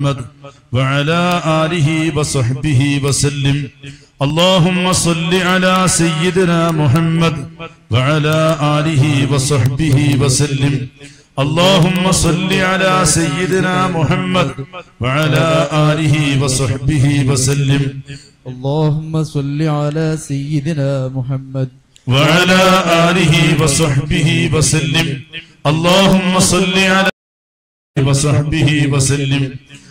محمد وعلى آله وصحبه وسلم اللهم صل على سيدنا محمد وعلى آله وصحبه وسلم اللهم صل على سيدنا محمد وعلى آله وصحبه وسلم اللهم صل على سيدنا محمد وعلى آله وصحبه وسلم اللهم صل على وصحبه وسلم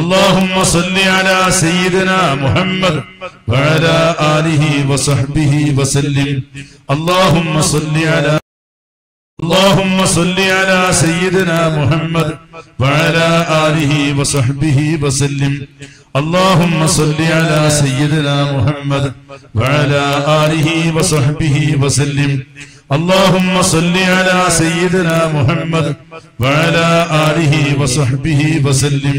اللهم صل على سيدنا محمد وعلى آله وصحبه وسلم. اللهم صل على اللهم صل على سيدنا محمد وعلى آله وصحبه وسلم. اللهم صل على سيدنا محمد وعلى آله وصحبه وسلم. اللهم صل على سيدنا محمد وعلى آله وصحبه وسلم.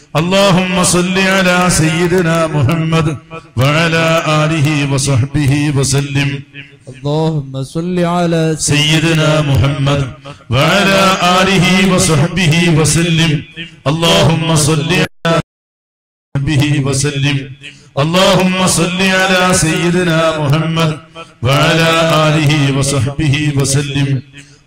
اللهم صل على سيدنا محمد وعلى آله وصحبه وسلم اللهم صل على سيدنا محمد وعلى آله وصحبه وسلم اللهم صل على به وسلم اللهم صل على سيدنا محمد وعلى آله وصحبه وسلم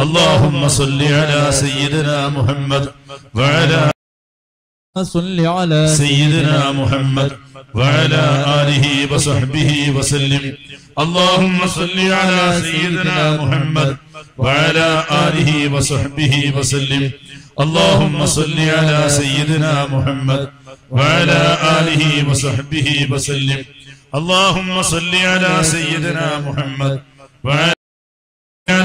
اللهم صل على سيدنا محمد وعلى صل على سيدنا محمد وعلى آله وصحبه وسلم اللهم صل على سيدنا محمد وعلى آله وصحبه وسلم اللهم صل على سيدنا محمد وعلى آله وصحبه وسلم اللهم صل على سيدنا محمد وعلى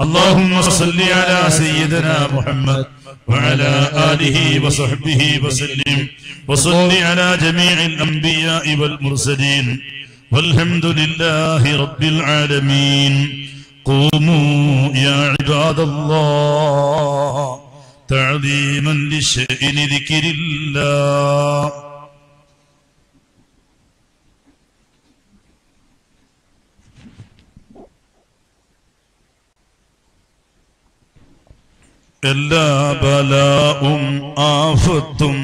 اللهم صل على سيدنا محمد وعلى آله وصحبه وسلم وصل على جميع الأنبياء والمرسلين والحمد لله رب العالمين قوموا يا عباد الله تعظيما لشأن ذكر الله എല്ലാ ബലാവും ആഫത്തും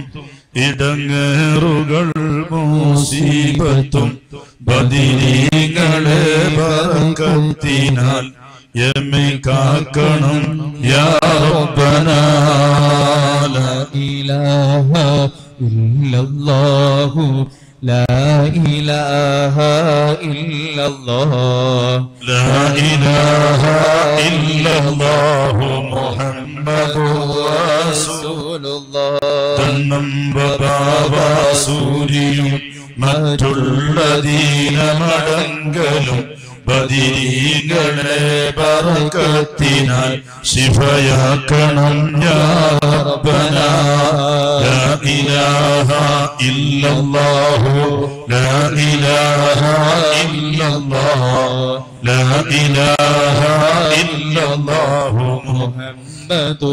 ഇടങ്ങേറുകൾ മൂസീബത്തും ബദിരീകളെ പറക്കത്തിനാൽ എമ്മെ കാക്കണം യാ റബ്ബന. ലാ ഇലാഹ ഇല്ലല്ലാഹു لا إله إلا الله لا إله إلا الله محمد رسول رسول الله തന്നമ്പൂരിയും മറ്റുള്ള ദീനമടങ്കലും ബദിരീകളെ ബറക്കത്തിനാൽ ശിഫയാക്കണം യാ റബ്ബനാ إله إلا الله لا إله إلا الله لا إله إلا الله. محمد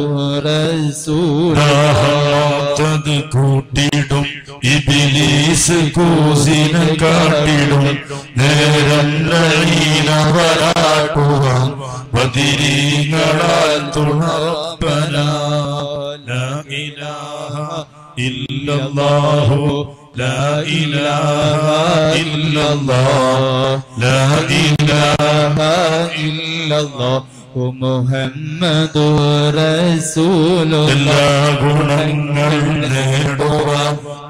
رسول الله. قد كوتيدم إبليس كوزين كاتيدم نير النعين براكوها وديرين لا ربنا لا إله إلا الله إلا الله لا إله إلا الله لا إله إلا الله محمد رسول الله.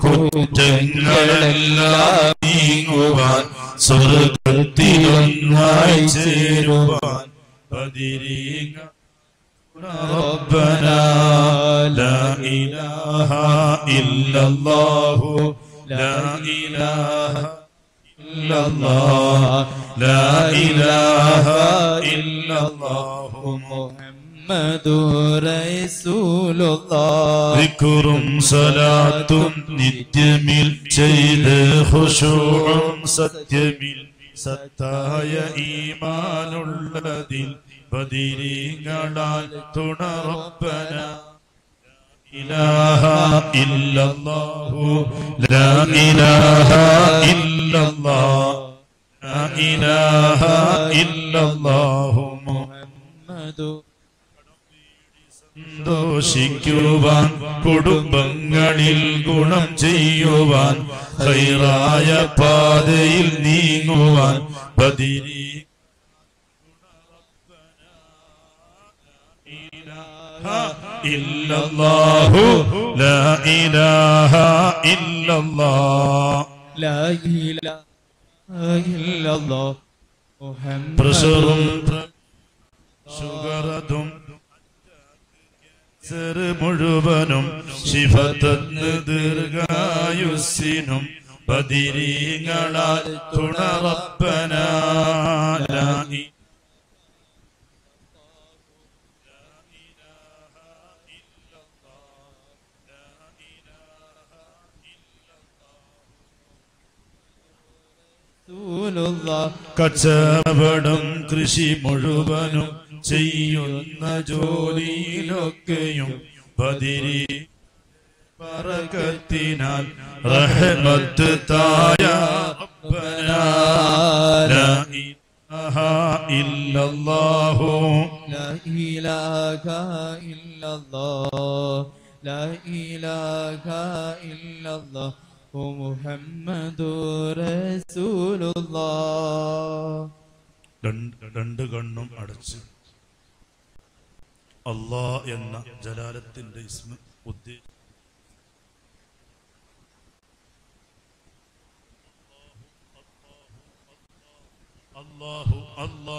കുറ്റങ്ങളെല്ലാം സ്വർഗത്തിലൊന്നായി ചേരുവാൻ പതിരീങ്ങ ربنا لا إله إلا الله. لا إله إلا الله. لا إله إلا الله. محمد رسول الله ذكر صلاة നിത്യമിൽ ചെയ്ത് ഖുശൂഉം ستايا إيمان ഈമാനുള്ളതിൽ ബദിരീകളാൽ തുണറപ്പന. ഇലാഹ ഇല്ലല്ലാഹു. ഇലാഹ ഇല്ലല്ലാഹ് ഇലാഹ ഇല്ലല്ലാഹു സന്തോഷിക്കുവാൻ കുടുംബങ്ങളിൽ ഗുണം ചെയ്യുവാൻ ഹൈറായ പാതയിൽ നീങ്ങുവാൻ പതിരീ ഇല്ലല്ലാഹു ലാ ഇലാഹ ഇല്ലല്ലാഹ്. ലാ ഇലാഹ ഇല്ലല്ലാഹ് മുഴുവനും ശിവതന്ന് ദീർഘായുസിനും പതിരീങ്ങളാൽ തുണറപ്പനായി കച്ചവടം കൃഷി മുഴുവനും ചെയ്യുന്ന ജോലിയിലൊക്കെയും ബദിരി പറക്കത്തിനാൽ റഹ്മത്ത് തായ റബ്ബനാ ലാ ഇലാഹ ഇല്ലല്ലാഹു لا إله إلا الله لا إله إلا الله محمد رسول الله രണ്ട് കണ്ണും അടച്ച് അള്ളാ എന്ന ജലാലത്തിന്റെ ഇസ്മ ഉദ്ദേശം അല്ലാഹു അല്ലാ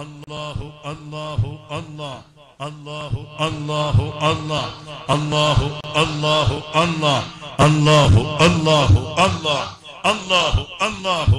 അല്ലാഹു അല്ലാഹു അല്ലാ അല്ലാഹു അല്ലാഹു അല്ലാ അല്ലാഹു അല്ലാഹു അല്ലാ അല്ലാഹു അല്ലാഹു അല്ലാ അല്ലാഹു അല്ലാഹു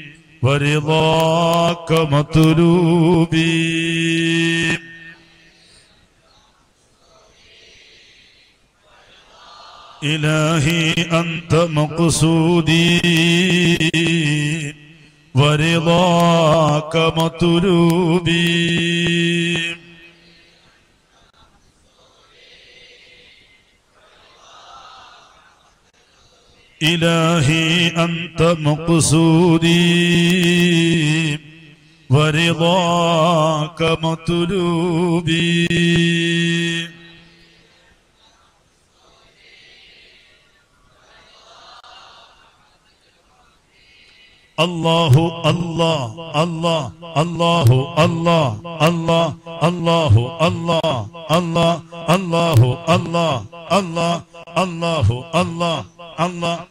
ورضاك مطلوبي. إلهي أنت مقصودي. ورضاك مطلوبي. الله الله الله الله الله الله الله الله الله الله الله الله الله الله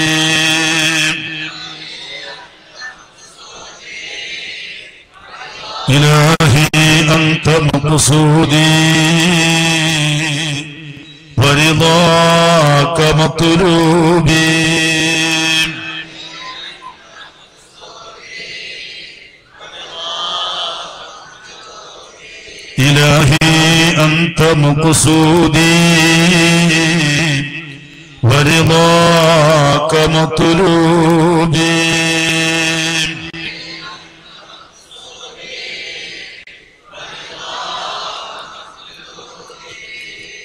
إلهي أنت مقصودي ورضاك مطلوبي إلهي أنت مقصودي ورضاك مطلوبي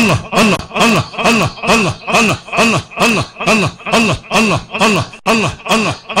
Anna, Anna, Anna, Anna, Anna, Anna, Anna, Anna, Anna, Anna, Anna, Anna, Anna,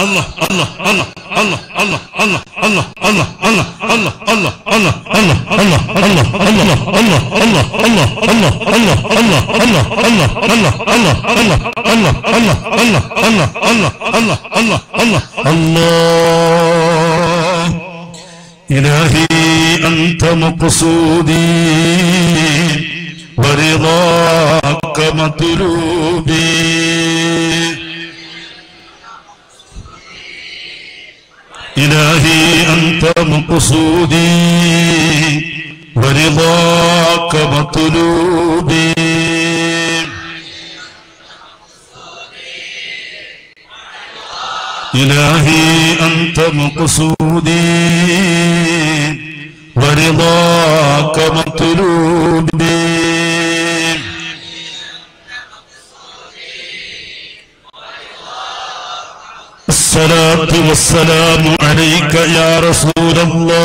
الله الله الله الله الله الله الله الله الله الله الله إلهي أنت مقصودي ورضاك مطلوبي إلهي أنت مقصودي ورضاك مطلوبي إلهي أنت مقصودي ورضاك مطلوبي الصلاة والسلام عليك يا رسول الله.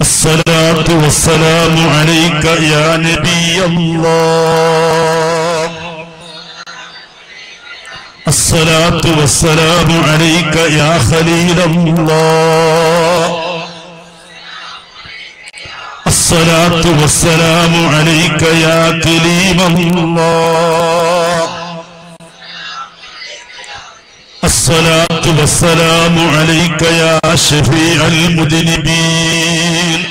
الصلاة والسلام عليك يا نبي الله. الصلاة والسلام عليك يا خليل الله. الصلاة والسلام عليك يا كليم الله. الصلاة والسلام عليك يا شفيع المذنبين.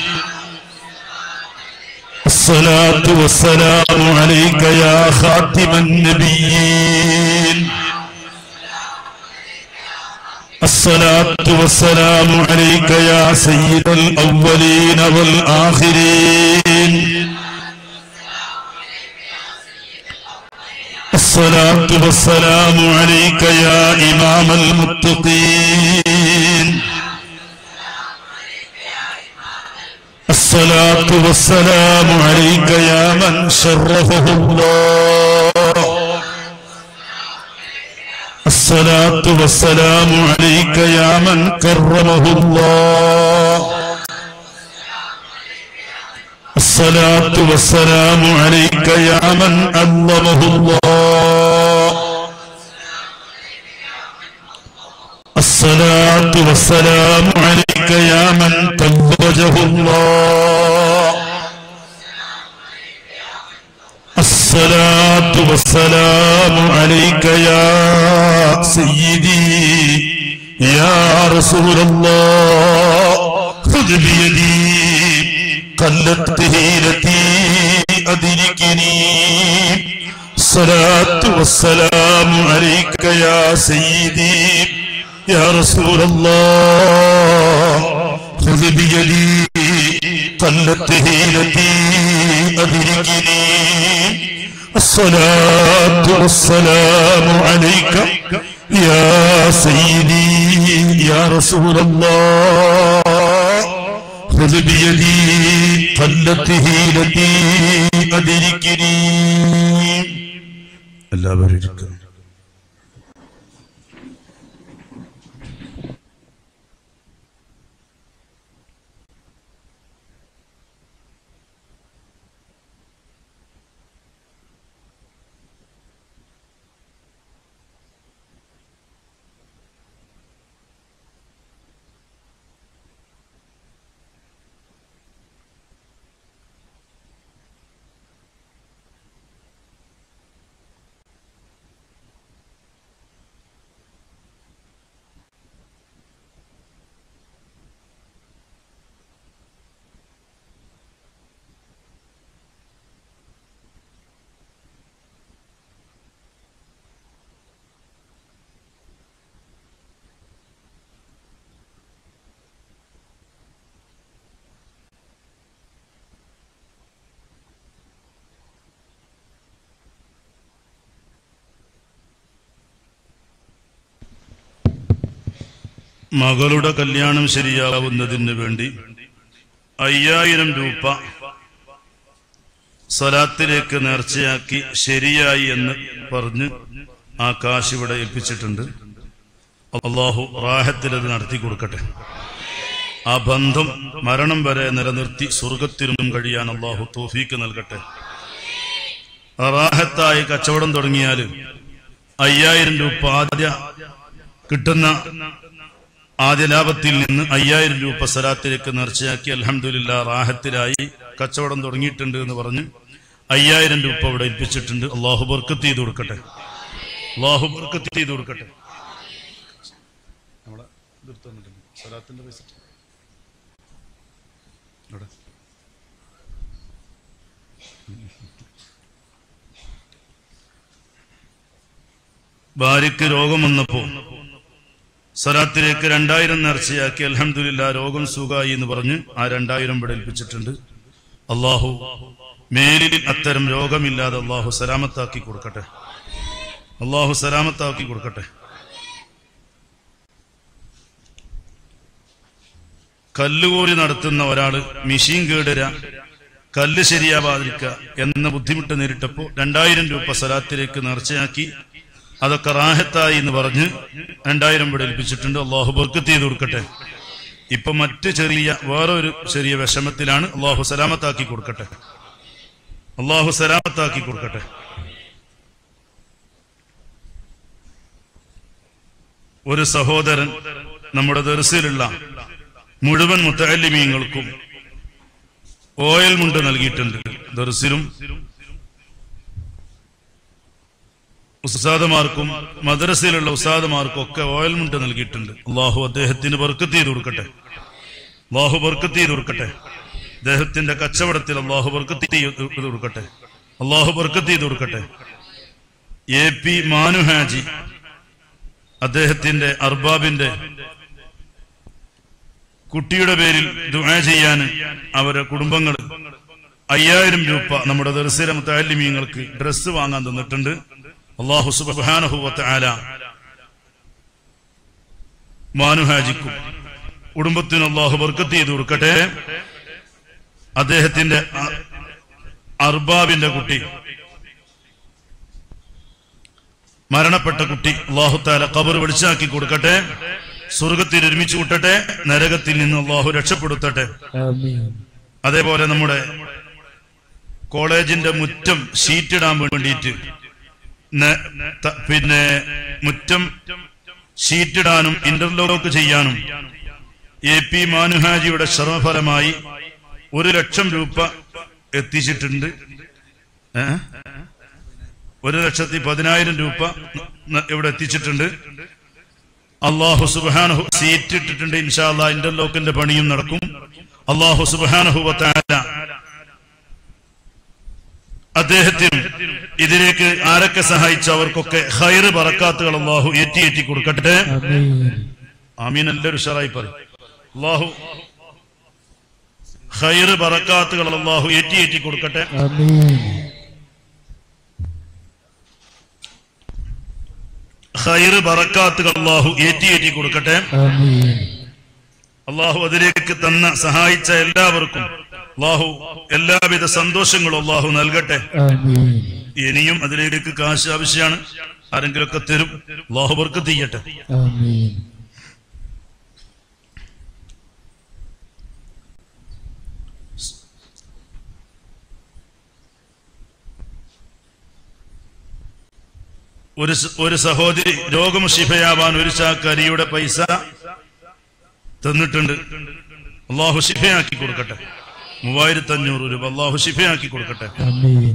الصلاة والسلام عليك يا خاتم النبيين. الصلاة والسلام عليك يا سيد الأولين والآخرين. الصلاة والسلام عليك يا إمام المتقين. الصلاة والسلام عليك يا من شرفه الله. الصلاة والسلام عليك يا من كرمه الله. الصلاة والسلام عليك يا من علمه الله. الصلاة والسلام عليك يا من توجه الله الصلاة والسلام عليك يا سيدي يا رسول الله خذ بيدي قلت هيلتي أدركني الصلاة والسلام عليك يا سيدي يا رسول الله خذ بيدي قلت هيلتي أدركني الصلاة والسلام عليك يا سيدي يا رسول الله خذ بيدي قلت هيلتي أدركني എല്ലാവരും ഇരിക്കുന്നു മകളുടെ കല്യാണം ശരിയാവുന്നതിന് വേണ്ടി അയ്യായിരം രൂപ സ്വലാത്തിലേക്ക് നേർച്ചയാക്കി ശരിയായി എന്ന് പറഞ്ഞ് ആ കാശ് ഇവിടെ ഏൽപ്പിച്ചിട്ടുണ്ട്. അള്ളാഹു റാഹത്തിൽ അത് നടത്തി കൊടുക്കട്ടെ. ആ ബന്ധം മരണം വരെ നിലനിർത്തി സ്വർഗത്തിനും കഴിയാൻ അള്ളാഹു തോഫീക്ക് നൽകട്ടെ. റാഹത്തായി കച്ചവടം തുടങ്ങിയാൽ അയ്യായിരം രൂപ ആദ്യ കിട്ടുന്ന ആദ്യ ലാഭത്തിൽ നിന്ന് അയ്യായിരം രൂപ സലാത്തിലേക്ക് നേർച്ചയാക്കി അലഹമില്ല റാഹത്തിലായി കച്ചവടം തുടങ്ങിയിട്ടുണ്ട് എന്ന് പറഞ്ഞ് അയ്യായിരം രൂപ ഇവിടെ ഏൽപ്പിച്ചിട്ടുണ്ട്. അള്ളാഹു ബർക്കത്ത് ചെയ്ത് കൊടുക്കട്ടെ. അള്ളാഹു ബർക്കത്ത് ചെയ്ത് കൊടുക്കട്ടെ. ഭാര്യയ്ക്ക് രോഗം വന്നപ്പോ സലാത്തിലേക്ക് രണ്ടായിരം നേർച്ചയാക്കി അലഹമില്ല രോഗം സുഖായി എന്ന് പറഞ്ഞ് ആ രണ്ടായിരം ഇവിടെ ഏൽപ്പിച്ചിട്ടുണ്ട്. അള്ളാഹു മേലിൽ അത്തരം രോഗമില്ലാതെ അള്ളാഹു സലാമത്താക്കി കൊടുക്കട്ടെ. അള്ളാഹു സലാമത്താക്കി കൊടുക്കട്ടെ. കല്ലുകോരി നടത്തുന്ന ഒരാൾ മെഷീൻ കേടര കല്ല് ശരിയാവാതിരിക്കുക എന്ന ബുദ്ധിമുട്ട് നേരിട്ടപ്പോൾ രണ്ടായിരം രൂപ സലാത്തിലേക്ക് നേർച്ചയാക്കി അതൊക്കെ റാഹത്തായി എന്ന് പറഞ്ഞ് രണ്ടായിരം രൂപ ഏൽപ്പിച്ചിട്ടുണ്ട്. അള്ളാഹു ബർക്കത്ത് ചെയ്ത് കൊടുക്കട്ടെ. ഇപ്പൊ മറ്റ് ചെറിയ വേറെ ഒരു ചെറിയ വിഷമത്തിലാണ് അള്ളാഹു സലാമത്താക്കി കൊടുക്കട്ടെ. അള്ളാഹു സലാമത്താക്കി കൊടുക്കട്ടെ. ഒരു സഹോദരൻ നമ്മുടെ ദർസിലുള്ള മുഴുവൻ മുത്തലിമീങ്ങൾക്കും ഓയൽ മുണ്ട് നൽകിയിട്ടുണ്ട് ദർസിലും. ഉസ്താദമാർക്കും മദ്രസയിലുള്ള ഉസ്താദമാർക്കും ഒക്കെ ഓയിൽ മുണ്ട് നൽകിയിട്ടുണ്ട്. അള്ളാഹു അദ്ദേഹത്തിന് ബർക്കത്ത് കൊടുക്കട്ടെ. അള്ളാഹു ബർക്കത്ത് കൊടുക്കട്ടെ. അദ്ദേഹത്തിന്റെ കച്ചവടത്തിൽ അള്ളാഹു ബർക്കത്ത് കൊടുക്കട്ടെ. അള്ളാഹു ബർക്കത്ത് കൊടുക്കട്ടെ. എ പി മാനു ഹാജി അദ്ദേഹത്തിന്റെ അർബാബിന്റെ കുട്ടിയുടെ പേരിൽ ദുആ ചെയ്യാൻ അവരെ കുടുംബങ്ങൾ അയ്യായിരം രൂപ നമ്മുടെ ദർശന മുത്താലിമീങ്ങൾക്ക് ഡ്രസ്സ് വാങ്ങാൻ തന്നിട്ടുണ്ട്. അള്ളാഹു സുബാനഹുവത്ത് ആല മാനുഹാജിക്കും കുടുംബത്തിന് അള്ളാഹു ബർക്കത്ത് ചെയ്ത് കൊടുക്കട്ടെ. അദ്ദേഹത്തിന്റെ അർബാബിന്റെ കുട്ടി മരണപ്പെട്ട കുട്ടി അള്ളാഹുത്താല കബർ വെളിച്ചാക്കി കൊടുക്കട്ടെ. സ്വർഗത്തിൽ ഒരുമിച്ച് കൂട്ടട്ടെ. നരകത്തിൽ നിന്ന് അള്ളാഹു രക്ഷപ്പെടുത്തട്ടെ. അതേപോലെ നമ്മുടെ കോളേജിന്റെ മുറ്റം ഷീറ്റിടാൻ വേണ്ടിയിട്ട് പിന്നെ മുറ്റം ഷീറ്റിടാനും ഇന്റർലോക്ക് ചെയ്യാനും എ പി മാനുഹാജിയുടെ ശ്രമഫലമായി ഒരു ലക്ഷം രൂപ എത്തിച്ചിട്ടുണ്ട്? ഒരു ലക്ഷത്തി പതിനായിരം രൂപ ഇവിടെ എത്തിച്ചിട്ടുണ്ട്. അള്ളാഹു സുബാനഹു സീറ്റ് ഇട്ടിട്ടുണ്ട് ഇൻഷാല്ല ഇന്റർലോക്കിന്റെ പണിയും നടക്കും. അള്ളാഹു സുബാനഹുവത്താല അദ്ദേഹത്തിനും ഇതിലേക്ക് ആരൊക്കെ സഹായിച്ചു അവർക്കൊക്കെ ഹൈറ് പറക്കാത്തുകൾ അള്ളാഹു എത്തി എത്തി കൊടുക്കട്ടെ? ആമീൻ എല്ലാവരും ഉഷാറായി പറയും. അള്ളാഹു ഹൈറ് പറക്കാത്തുകൾ അള്ളാഹു എത്തി എത്തി കൊടുക്കട്ടെ? ഹൈറ് പറക്കാത്തുകൾ അള്ളാഹു ഏറ്റി ഏറ്റി കൊടുക്കട്ടെ? അള്ളാഹു അതിലേക്ക് തന്ന സഹായിച്ച എല്ലാവർക്കും അള്ളാഹു എല്ലാവിധ സന്തോഷങ്ങളും അള്ളാഹു നൽകട്ടെ? ഇനിയും അതിലേക്ക് കാശ് ആവശ്യമാണ്. ആരെങ്കിലും ഒക്കെ തരും ലോഹവർക്ക് തീയട്ടെ. ഒരു ഒരു സഹോദരി രോഗം ശിഫയാവാൻ ഒരു ചാക്കരിയുടെ പൈസ തന്നിട്ടുണ്ട്. അള്ളാഹു ശിഫയാക്കി കൊടുക്കട്ടെ. മൂവായിരത്തി അഞ്ഞൂറ് രൂപ അള്ളാഹു ശിഫയാക്കി കൊടുക്കട്ടെ.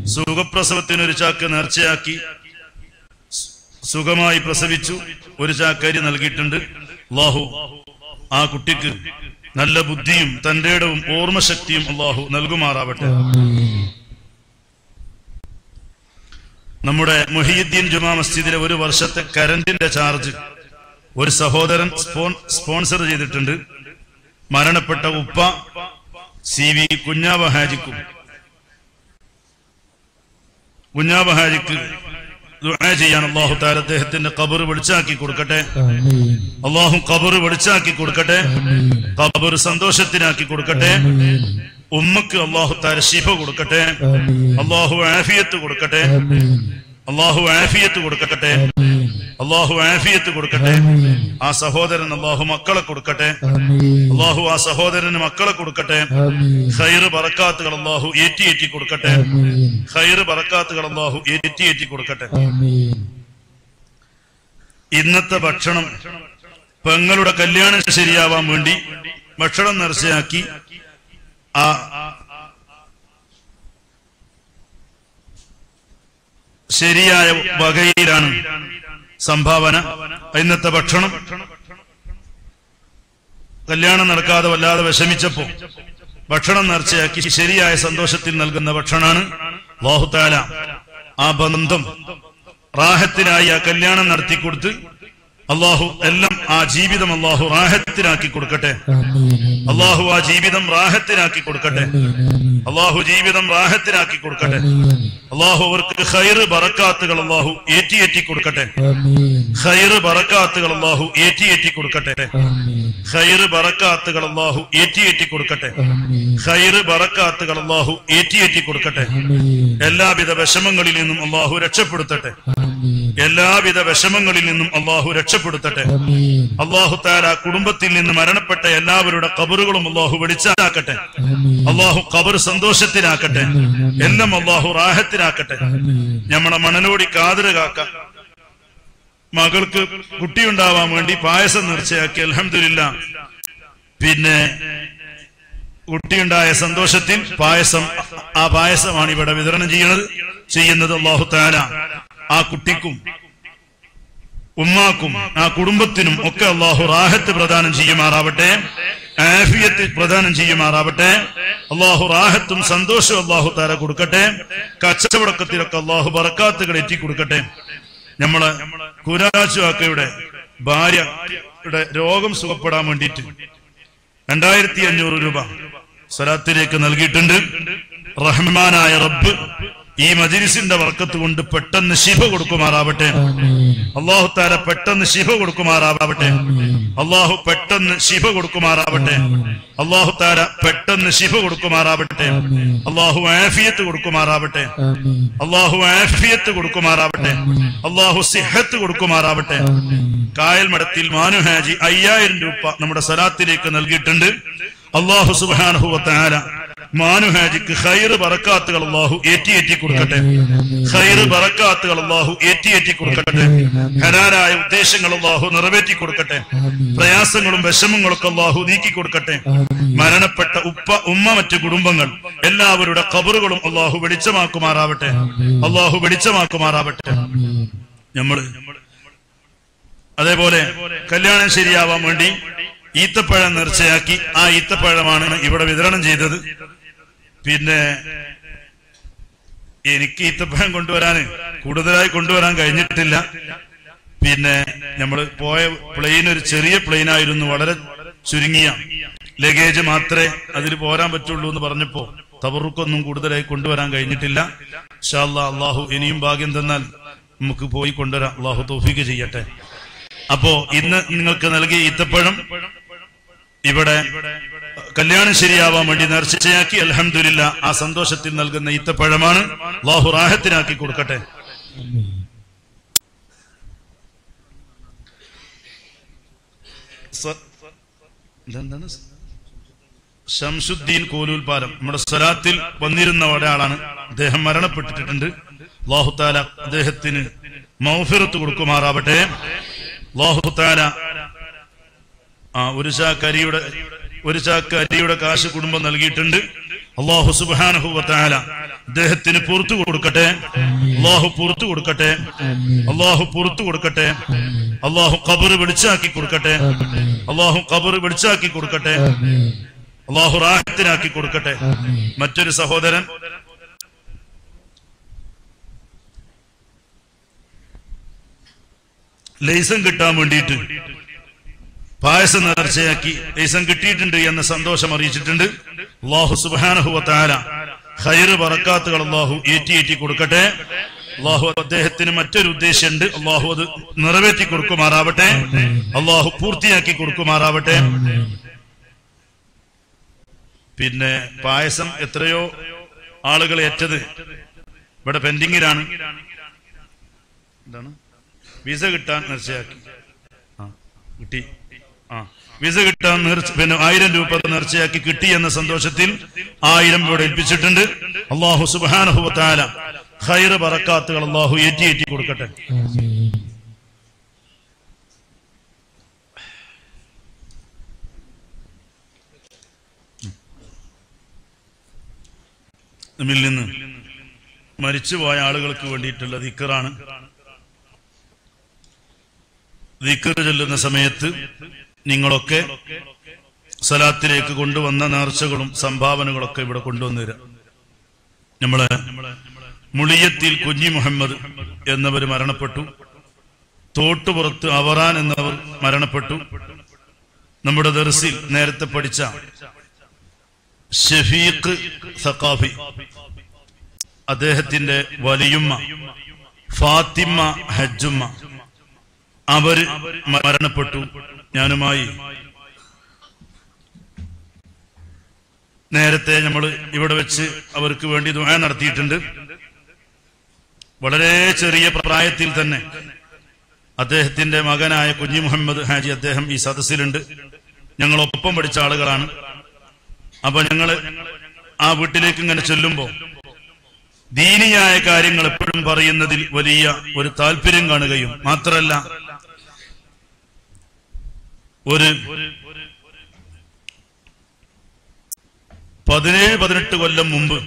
സുഖപ്രസവത്തിന് ഒരു ചാക്ക് നേർച്ചയാക്കി സുഖമായി പ്രസവിച്ചു. ഒരു ചാക്കരി നൽകിയിട്ടുണ്ട്. അള്ളാഹു ആ കുട്ടിക്ക് നല്ല ബുദ്ധിയും തന്റെ ഇടവും ഓർമ്മശക്തിയും അള്ളാഹു നൽകുമാറാവട്ടെ. നമ്മുടെ മൊഹീദ്ദീൻ ജുമാ മസ്ജിദിലെ ഒരു വർഷത്തെ കരണ്ടിന്റെ ചാർജ് ഒരു സഹോദരൻ സ്പോൺ- സ്പോൺസർ ചെയ്തിട്ടുണ്ട്. മരണപ്പെട്ട ഉപ്പ സി വി കുഞ്ഞാവ ഹാജിക്കും കുഞ്ഞാവ ഹാജിക്ക് ചെയ്യാൻ അള്ളാഹു താര അദ്ദേഹത്തിന്റെ കബർ വെളിച്ചാക്കി കൊടുക്കട്ടെ. അള്ളാഹു കബർ വെളിച്ചാക്കി കൊടുക്കട്ടെ. കബർ സന്തോഷത്തിനാക്കി കൊടുക്കട്ടെ. ഉമ്മക്ക് അള്ളാഹു താര ശിഫ കൊടുക്കട്ടെ. അള്ളാഹു ആഫിയത്ത് കൊടുക്കട്ടെ. അള്ളാഹു ആഫിയത്ത് കൊടുക്കട്ടെ. അള്ളാഹു ആഫിയത്ത് കൊടുക്കട്ടെ. ആ സഹോദരൻ അള്ളാഹു മക്കളെ കൊടുക്കട്ടെ. അള്ളാഹു ആ സഹോദരന് മക്കളെ കൊടുക്കട്ടെ. ഹൈറ് പറക്കാത്തുകൾ അള്ളാഹു ഏറ്റി ഏറ്റി കൊടുക്കട്ടെ. ഹൈറ് പറക്കാത്തുകൾ അള്ളാഹു ഏറ്റി ഏറ്റി കൊടുക്കട്ടെ. ഇന്നത്തെ ഭക്ഷണം പെങ്ങളുടെ കല്യാണം ശരിയാവാൻ വേണ്ടി ഭക്ഷണം നിർച്ചയാക്കി ആ ശരിയായ വകയിലാണ് സംഭാവന ഇന്നത്തെ ഭക്ഷണം. കല്യാണം നടക്കാതെ വല്ലാതെ വിഷമിച്ചപ്പോ ഭക്ഷണം നേർച്ചയാക്കി ശരിയായ സന്തോഷത്തിൽ നൽകുന്ന ഭക്ഷണമാണ് ബാഹുത്താല ആ ബന്ധം റാഹത്തിനായി ആ കല്യാണം നടത്തിക്കൊടുത്ത് അള്ളാഹു എല്ലാം ആ ജീവിതം അള്ളാഹു റാഹത്തിനാക്കി കൊടുക്കട്ടെ. അള്ളാഹു ആ ജീവിതം റാഹത്തിനാക്കി കൊടുക്കട്ടെ. അള്ളാഹു ജീവിതം റാഹത്തിനാക്കി കൊടുക്കട്ടെ. അള്ളാഹു അവർക്ക് ഹൈറ് ബറക്കാത്തുകൾ അള്ളാഹു ഏറ്റിയേറ്റി കൊടുക്കട്ടെ. ഹൈറ് ബറക്കാത്തുകൾ അള്ളാഹു ഏറ്റിയേറ്റി കൊടുക്കട്ടെ. ഹൈറ് ബറക്കാത്തുകൾ അള്ളാഹു ഏറ്റിയേറ്റി കൊടുക്കട്ടെ. ഹൈറ് ബറക്കാത്തുകൾ അള്ളാഹു ഏറ്റിയേറ്റി കൊടുക്കട്ടെ. എല്ലാവിധ വിഷമങ്ങളിൽ നിന്നും അള്ളാഹു രക്ഷപ്പെടുത്തട്ടെ. എല്ലാവിധ വിഷമങ്ങളിൽ നിന്നും അള്ളാഹു രക്ഷപ്പെടുത്തട്ടെ. അള്ളാഹു താര കുടുംബത്തിൽ നിന്ന് മരണപ്പെട്ട എല്ലാവരുടെ കബറുകളും അള്ളാഹു വെളിച്ചാക്കട്ടെ അള്ളാഹു കബർ സന്തോഷത്തിനാക്കട്ടെ. എല്ലാം അള്ളാഹു റാഹത്തിനാക്കട്ടെ. ഞമ്മടെ മണലോടി കാതിര കാക്ക. മകൾക്ക് കുട്ടിയുണ്ടാവാൻ വേണ്ടി പായസം നിർച്ചയാക്കി അലഹമില്ല പിന്നെ കുട്ടിയുണ്ടായ സന്തോഷത്തിൽ പായസം ആ പായസമാണ് ഇവിടെ വിതരണം ചെയ്യുന്നത് ചെയ്യുന്നത് അള്ളാഹു താല ആ കുട്ടിക്കും ഉമ്മാക്കും ആ കുടുംബത്തിനും ഒക്കെ അള്ളാഹു റാഹത്ത് പ്രദാനം ചെയ്യുമാറാവട്ടെ ആഫിയത്ത് പ്രദാനം ചെയ്യുമാറാവട്ടെ അള്ളാഹു റാഹത്തും സന്തോഷവും അള്ളാഹു താര കൊടുക്കട്ടെ കച്ചവടക്കത്തിലൊക്കെ അള്ളാഹു ബറക്കാത്തുകൾ എത്തിക്കൊടുക്കട്ടെ കൊടുക്കട്ടെ നമ്മൾ കുരാജുവാക്കയുടെ ഭാര്യ ഭാര്യയുടെ രോഗം സുഖപ്പെടാൻ വേണ്ടിയിട്ട് രണ്ടായിരത്തി അഞ്ഞൂറ് രൂപ സ്വലാത്തിലേക്ക് നൽകിയിട്ടുണ്ട്. റഹ്മാനായ റബ്ബ് ഈ മജിരിസിന്റെ വർക്കത്ത് കൊണ്ട് പെട്ടെന്ന് ശിഫ കൊടുക്കുമാറാവട്ടെ. അള്ളാഹു താര പെട്ടെന്ന് ശിഫ കൊടുക്കുമാറാവട്ടെ. അള്ളാഹു പെട്ടെന്ന് ശിഫ കൊടുക്കുമാറാവട്ടെ. അള്ളാഹു താര പെട്ടെന്ന് ശിഫ കൊടുക്കുമാറാവട്ടെ. അള്ളാഹു ആഫിയത്ത് കൊടുക്കുമാറാവട്ടെ. അള്ളാഹു ആഫിയത്ത് കൊടുക്കുമാറാവട്ടെ. അള്ളാഹു സിഹത്ത് കൊടുക്കുമാറാവട്ടെ. കായൽ മഠത്തിൽ മാനുഹാജി അയ്യായിരം രൂപ നമ്മുടെ സലാത്തിലേക്ക് നൽകിയിട്ടുണ്ട്. അള്ളാഹു സുബാനുഹുവത്താര മാനുഹാജിക്ക് ഹൈറ് പറക്കാത്തുകൾ അള്ളാഹു ഏറ്റി കൊടുക്കട്ടെ. ഹൈറ് പറക്കാത്തുകൾ അള്ളാഹു ഏറ്റി കൊടുക്കട്ടെ. ഹരാരായ ഉദ്ദേശങ്ങൾ അള്ളാഹു നിറവേറ്റി കൊടുക്കട്ടെ. പ്രയാസങ്ങളും വിഷമങ്ങളൊക്കെ അള്ളാഹു നീക്കി കൊടുക്കട്ടെ. മരണപ്പെട്ട ഉപ്പ ഉമ്മ മറ്റു കുടുംബങ്ങൾ എല്ലാവരുടെ കബറുകളും അള്ളാഹു വെളിച്ചമാക്കുമാറാവട്ടെ. അള്ളാഹു വെളിച്ചമാക്കുമാറാവട്ടെ. നമ്മൾ അതേപോലെ കല്യാണം ശരിയാവാൻ വേണ്ടി ഈത്തപ്പഴം നേർച്ചയാക്കി ആ ഈത്തപ്പഴമാണ് ഇവിടെ വിതരണം ചെയ്തത്. പിന്നെ എനിക്ക് ഈത്തപ്പഴം കൊണ്ടുവരാൻ കൂടുതലായി കൊണ്ടുവരാൻ കഴിഞ്ഞിട്ടില്ല. പിന്നെ നമ്മൾ പോയ പ്ലെയിൻ ഒരു ചെറിയ പ്ലെയിൻ ആയിരുന്നു വളരെ ചുരുങ്ങിയ ലഗേജ് മാത്രമേ അതിൽ പോരാൻ പറ്റുള്ളൂ എന്ന് പറഞ്ഞപ്പോ തവറുക്കൊന്നും കൂടുതലായി കൊണ്ടുവരാൻ കഴിഞ്ഞിട്ടില്ല. ഷാല്ല അള്ളാഹു ഇനിയും ഭാഗ്യം തന്നാൽ നമുക്ക് പോയി കൊണ്ടുവരാം. അള്ളാഹു തോഫിക്ക് ചെയ്യട്ടെ. അപ്പോ ഇന്ന് നിങ്ങൾക്ക് നൽകിയ ഈത്തപ്പഴം ഇവിടെ കല്യാണം ശരിയാവാൻ വേണ്ടി നേർച്ചയാക്കി അലഹമില്ല ആ സന്തോഷത്തിൽ നൽകുന്ന ഈത്തപ്പഴമാണ് അള്ളാഹു റാഹത്തിനാക്കി കൊടുക്കട്ടെ. ഇതെന്താണ്? ഷംസുദ്ദീൻ കോലൂൽപാലം നമ്മുടെ സ്വലാത്തിൽ വന്നിരുന്ന ഒരാളാണ്. അദ്ദേഹം മരണപ്പെട്ടിട്ടുണ്ട്. അള്ളാഹുത്താല അദ്ദേഹത്തിന് മൗഫിറത്ത് കൊടുക്കുമാറാവട്ടെ. അള്ളാഹുത്താല ആ ഒരു കരിയുടെ ഒരു ചാക്ക് അരിയുടെ കാശ് കുടുംബം നൽകിയിട്ടുണ്ട്. അള്ളാഹു സുബാനഹുവത്താല അദ്ദേഹത്തിന് പുറത്തു കൊടുക്കട്ടെ. അള്ളാഹു പുറത്തു കൊടുക്കട്ടെ. അള്ളാഹു പുറത്തു കൊടുക്കട്ടെ. അള്ളാഹു കബർ വെളിച്ചാക്കി കൊടുക്കട്ടെ. അള്ളാഹു കബർ വെളിച്ചാക്കി കൊടുക്കട്ടെ. അള്ളാഹു റാഹത്തിനാക്കി കൊടുക്കട്ടെ. മറ്റൊരു സഹോദരൻ. ലൈസൻ കിട്ടാൻ വേണ്ടിയിട്ട് പായസം നേർച്ചയാക്കി ലൈസൻ കിട്ടിയിട്ടുണ്ട് എന്ന സന്തോഷം അറിയിച്ചിട്ടുണ്ട്. അള്ളാഹു സുബാനഹുവത്താല ഹൈറ് പറക്കാത്തുകൾ അള്ളാഹു ഏറ്റി ഏറ്റി കൊടുക്കട്ടെ. അള്ളാഹു അദ്ദേഹത്തിന് മറ്റൊരു ഉദ്ദേശമുണ്ട്. അള്ളാഹു അത് നിറവേറ്റി കൊടുക്കുമാറാവട്ടെ. അള്ളാഹു പൂർത്തിയാക്കി കൊടുക്കുമാറാവട്ടെ. പിന്നെ പായസം എത്രയോ ആളുകൾ ഏറ്റത് ഇവിടെ പെൻഡിങ്ങിലാണ്. എന്താണ്? വിസ കിട്ടാൻ നിർച്ചയാക്കി. ആ കിട്ടി. വിസ കിട്ടാൻ പിന്നെ ആയിരം രൂപ നേർച്ചയാക്കി കിട്ടി എന്ന സന്തോഷത്തിൽ ആയിരം രൂപ ഏൽപ്പിച്ചിട്ടുണ്ട്. അള്ളാഹു സുബാനഹുബത്താല ഖൈറ് പറക്കാത്തുകൾ അള്ളാഹു ഏറ്റി ഏറ്റി കൊടുക്കട്ടെ. നമ്മിൽ നിന്ന് മരിച്ചുപോയ ആളുകൾക്ക് വേണ്ടിയിട്ടുള്ള ദിക്കറാണ് ദിക്കർ ചൊല്ലുന്ന സമയത്ത് നിങ്ങളൊക്കെ സലാത്തിലേക്ക് കൊണ്ടുവന്ന നേർച്ചകളും സംഭാവനകളൊക്കെ ഇവിടെ കൊണ്ടുവന്നു തരാം നമ്മൾ മുളിയത്തിൽ കുഞ്ഞി മുഹമ്മദ് എന്നവർ മരണപ്പെട്ടു. തോട്ടുപുറത്ത് അവറാൻ എന്നവർ മരണപ്പെട്ടു. നമ്മുടെ ദർസിൽ നേരത്തെ പഠിച്ച ഷഫീഖ് സഖാഫി അദ്ദേഹത്തിന്റെ വലിയുമ്മ ഫാത്തിമ ഹജ്ജുമ്മ അവർ മരണപ്പെട്ടു. ഞാനുമായി നേരത്തെ നമ്മൾ ഇവിടെ വെച്ച് അവർക്ക് വേണ്ടി ദുആ നടത്തിയിട്ടുണ്ട്. വളരെ ചെറിയ പ്രായത്തിൽ തന്നെ അദ്ദേഹത്തിന്റെ മകനായ കുഞ്ഞി മുഹമ്മദ് ഹാജി അദ്ദേഹം ഈ സദസ്സിലുണ്ട്. ഞങ്ങൾ ഒപ്പം പഠിച്ച ആളുകളാണ്. അപ്പൊ ഞങ്ങൾ ആ വീട്ടിലേക്ക് ഇങ്ങനെ ചെല്ലുമ്പോ ദീനിയായ കാര്യങ്ങൾ എപ്പോഴും പറയുന്നതിൽ വലിയ ഒരു താല്പര്യം കാണുകയും മാത്രല്ല ഒരു പതിനേഴ് പതിനെട്ട് കൊല്ലം മുമ്പ്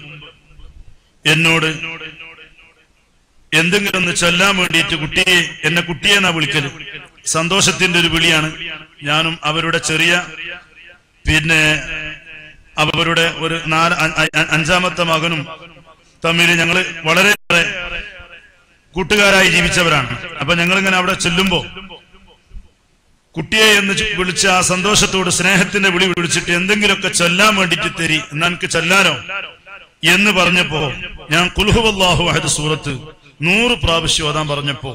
എന്നോട് എന്തെങ്കിലും ഒന്ന് ചൊല്ലാൻ വേണ്ടിയിട്ട് കുട്ടിയെ എന്നെ കുട്ടിയെ എന്നാ വിളിക്കൽ? സന്തോഷത്തിന്റെ ഒരു വിളിയാണ്. ഞാനും അവരുടെ ചെറിയ പിന്നെ അവരുടെ ഒരു നാല് അഞ്ചാമത്തെ മകനും തമ്മിൽ ഞങ്ങൾ വളരെ കൂട്ടുകാരായി ജീവിച്ചവരാണ്. അപ്പൊ ഞങ്ങളിങ്ങനെ അവിടെ ചെല്ലുമ്പോ കുട്ടിയെ എന്ന് വിളിച്ച് ആ സന്തോഷത്തോട് സ്നേഹത്തിന്റെ വിളി വിളിച്ചിട്ട് എന്തെങ്കിലുമൊക്കെ ചൊല്ലാൻ വേണ്ടിട്ട് തരി എന്നാ എനിക്ക് ചൊല്ലാനോ? എന്ന് പറഞ്ഞപ്പോ ഞാൻ കുൽഹുവല്ലാഹു അഹദ് സൂറത്ത് നൂറ് പ്രാവശ്യം ഓതാൻ പറഞ്ഞപ്പോ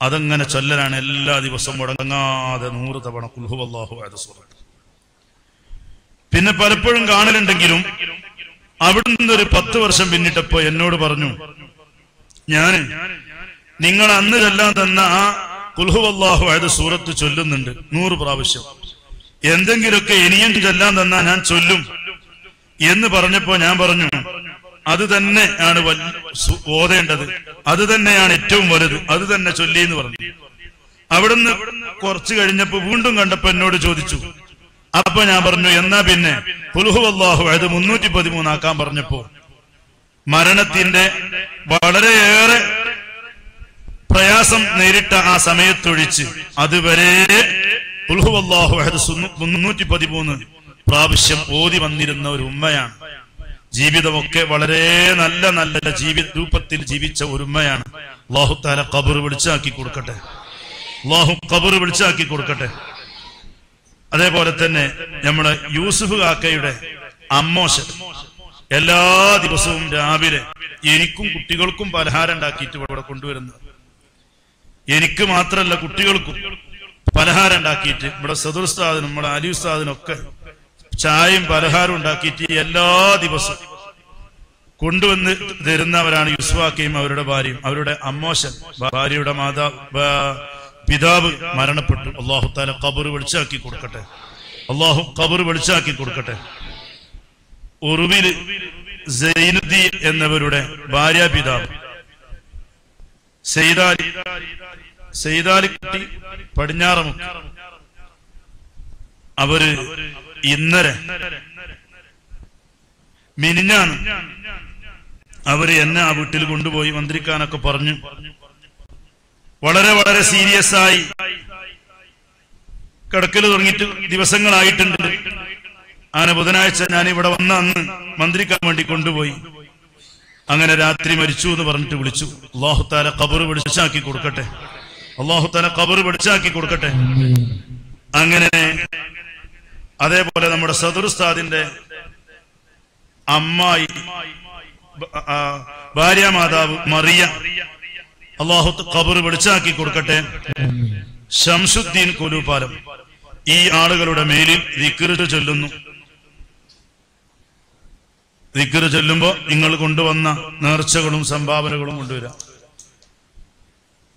അതങ്ങനെ ചൊല്ലലാണ് എല്ലാ ദിവസവും മുടങ്ങാതെ നൂറ് തവണ കുൽഹുവല്ലാഹു അഹദ് സൂറത്ത്. പിന്നെ പലപ്പോഴും കാണലുണ്ടെങ്കിലും അവിടുന്ന് ഒരു പത്ത് വർഷം പിന്നിട്ടപ്പോ എന്നോട് പറഞ്ഞു ഞാൻ നിങ്ങൾ അന്ന് ചെല്ലാൻ തന്ന ആ കുൽഹുവല്ലാഹു ആയത് സൂറത്ത് ചൊല്ലുന്നുണ്ട്. നൂറ് പ്രാവശ്യം. എന്തെങ്കിലുമൊക്കെ ഇനിയും ചൊല്ലാൻ തന്നാ ഞാൻ ചൊല്ലും. എന്ന് പറഞ്ഞപ്പോ ഞാൻ പറഞ്ഞു അത് തന്നെ ആണ് ഓതേണ്ടത്. അത് തന്നെയാണ് ഏറ്റവും വലുത്. അത് തന്നെ ചൊല്ലി എന്ന് പറഞ്ഞു. അവിടുന്ന് കുറച്ചു കഴിഞ്ഞപ്പോ വീണ്ടും കണ്ടപ്പോ എന്നോട് ചോദിച്ചു. അപ്പൊ ഞാൻ പറഞ്ഞു എന്നാ പിന്നെ പുലുഹു അള്ളാഹു അത് മുന്നൂറ്റി പതിമൂന്നാക്കാൻ പറഞ്ഞപ്പോ മരണത്തിന്റെ വളരെയേറെ പ്രയാസം നേരിട്ട ആ സമയത്തൊഴിച്ച് അതുവരെ മുന്നൂറ്റി പതിമൂന്ന് പ്രാവശ്യം ഓതി വന്നിരുന്ന ഒരു ഉമ്മയാണ്. ജീവിതമൊക്കെ വളരെ നല്ല നല്ല ജീവിത രൂപത്തിൽ ജീവിച്ച ഒരു ഉമ്മയാണ്. അള്ളാഹു താല കബർ വിളിച്ചാക്കി കൊടുക്കട്ടെ. അള്ളാഹു കബർ വിളിച്ചാക്കി കൊടുക്കട്ടെ. അതേപോലെ തന്നെ നമ്മുടെ യൂസുഫ് കാക്കയുടെ അമ്മോശ എല്ലാ ദിവസവും രാവിലെ എനിക്കും കുട്ടികൾക്കും പലഹാരം ഉണ്ടാക്കിയിട്ട് ഇവിടെ കൊണ്ടുവരുന്നത്. എനിക്ക് മാത്രമല്ല കുട്ടികൾക്കും പലഹാരം ഉണ്ടാക്കിയിട്ട് ഇവിടെ സദുർ നമ്മുടെ അലി ഉസ്താദിനും ഒക്കെ ചായയും പലഹാരം ഉണ്ടാക്കിയിട്ട് എല്ലാ ദിവസവും കൊണ്ടുവന്ന് തരുന്നവരാണ് യുസ്വാക്കയും അവരുടെ ഭാര്യയും. അവരുടെ അമ്മോശൻ ഭാര്യയുടെ മാതാ പിതാവ് മരണപ്പെട്ടു. അള്ളാഹു താല കബർ വെളിച്ചാക്കി കൊടുക്കട്ടെ. അള്ളാഹു കബർ വെളിച്ചാക്കി കൊടുക്കട്ടെ. ഉറുവിൽ എന്നവരുടെ ഭാര്യ പിതാവ് സെയ്താലി സെയ്താലിക്കുട്ടി പടിഞ്ഞാറമുക്ക്. അവർ ഇന്നലെ മിനിഞ്ഞാണ് അവർ എന്നെ ആ വീട്ടിൽ കൊണ്ടുപോയി മന്ത്രിക്കാനൊക്കെ പറഞ്ഞു. വളരെ വളരെ സീരിയസ് ആയി കിടക്കൽ തുടങ്ങിയിട്ട് ദിവസങ്ങളായിട്ടുണ്ട്. അങ്ങനെ ബുധനാഴ്ച ഞാൻ ഇവിടെ വന്ന അന്ന് മന്ത്രിക്കാൻ വേണ്ടി കൊണ്ടുപോയി. അങ്ങനെ രാത്രി മരിച്ചു എന്ന് പറഞ്ഞിട്ട് വിളിച്ചു. അള്ളാഹുത്താല കബർ വെളിച്ചാക്കി കൊടുക്കട്ടെ. അള്ളാഹുത്താല കബർ വെളിച്ചാക്കി കൊടുക്കട്ടെ. അങ്ങനെ അതേപോലെ നമ്മുടെ സദുർസ്താദിന്റെ അമ്മായി ഭാര്യ മാതാവ് മറിയ അള്ളാഹു കബർ വെളിച്ചാക്കി കൊടുക്കട്ടെ. ഷംസുദ്ദീൻ കുലുപാലം ഈ ആളുകളുടെ മേലിൽ വിക്രിട്ട് ചൊല്ലുന്നു. ദിക്റ് ചൊല്ലുമ്പോ നിങ്ങൾ കൊണ്ടുവന്ന നേർച്ചകളും സംഭാവനകളും കൊണ്ടുവരാം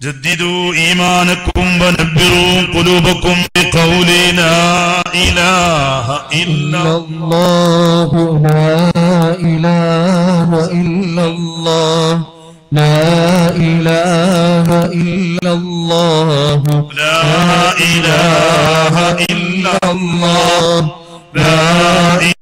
جددوا إيمانكم ونبروا قلوبكم بقول لا إله إلا الله لا إله إلا الله لا إله إلا الله لا إله إلا الله لا إله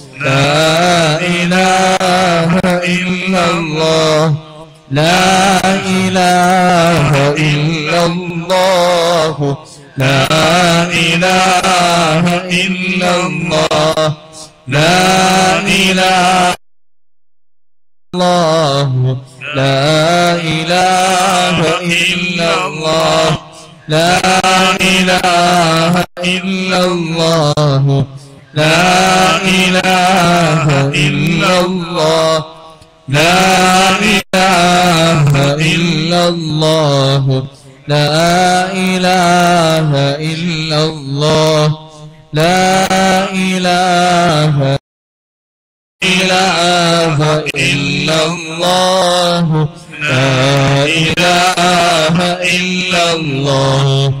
لا إله إلا الله لا إله إلا الله لا إله إلا الله لا إله الله لا إله إلا الله لا إله إلا الله لا إله إلا الله. لا إله إلا الله. لا إله إلا الله. لا إله إله إلا الله. لا إله إلا الله.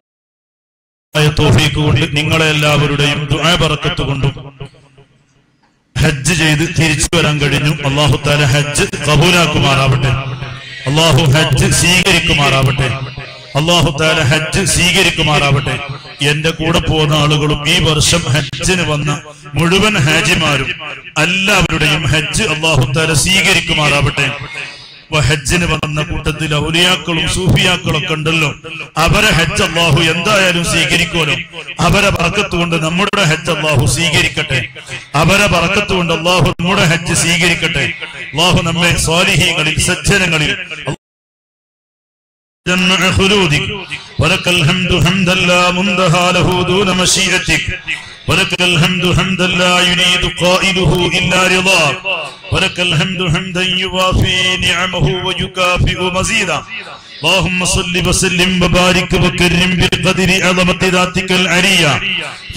നിങ്ങളെ എല്ലാവരുടെയും ദുആബറക്കത്ത് ഹജ്ജ് ചെയ്ത് തിരിച്ചു വരാൻ കഴിഞ്ഞു. അള്ളാഹു താല ഹജ്ജ് കബൂലാക്കുമാറാവട്ടെ. അള്ളാഹു ഹജ്ജ് സ്വീകരിക്കുമാറാവട്ടെ. അള്ളാഹു താല ഹജ്ജ് സ്വീകരിക്കുമാറാവട്ടെ. എന്റെ കൂടെ പോകുന്ന ആളുകളും ഈ വർഷം ഹജ്ജിന് വന്ന മുഴുവൻ ഹാജിമാരും എല്ലാവരുടെയും ഹജ്ജ് അള്ളാഹു താല സ്വീകരിക്കുമാറാവട്ടെ. ഇപ്പൊ ഹജ്ജിന് വന്ന കൂട്ടത്തിൽ ഔലിയാക്കളും സൂഫിയാക്കളും ഒക്കെ ഉണ്ടല്ലോ. അവരെ ഹജ്ജ് അള്ളാഹു എന്തായാലും സ്വീകരിക്കുമല്ലോ. അവരെ പറക്കത്തുകൊണ്ട് നമ്മുടെ ഹജ്ജ് അള്ളാഹു സ്വീകരിക്കട്ടെ. അവരെ പറക്കത്തുകൊണ്ട് അള്ളാഹു നമ്മുടെ ഹജ്ജ് സ്വീകരിക്കട്ടെ. അള്ളാഹു നമ്മെ സ്വാലിഹീങ്ങളിൽ സജ്ജനങ്ങളിൽ خلودك ولك الحمد حمدا لا منتهى له دون مشيئتك ولك الحمد حمدا لا يريد قائله إلا رضاك ولك الحمد حمدا يوافي نعمه ويكافئ مزيدا اللهم صل وسلم وبارك وكرم بقدر عظمة ذاتك العليا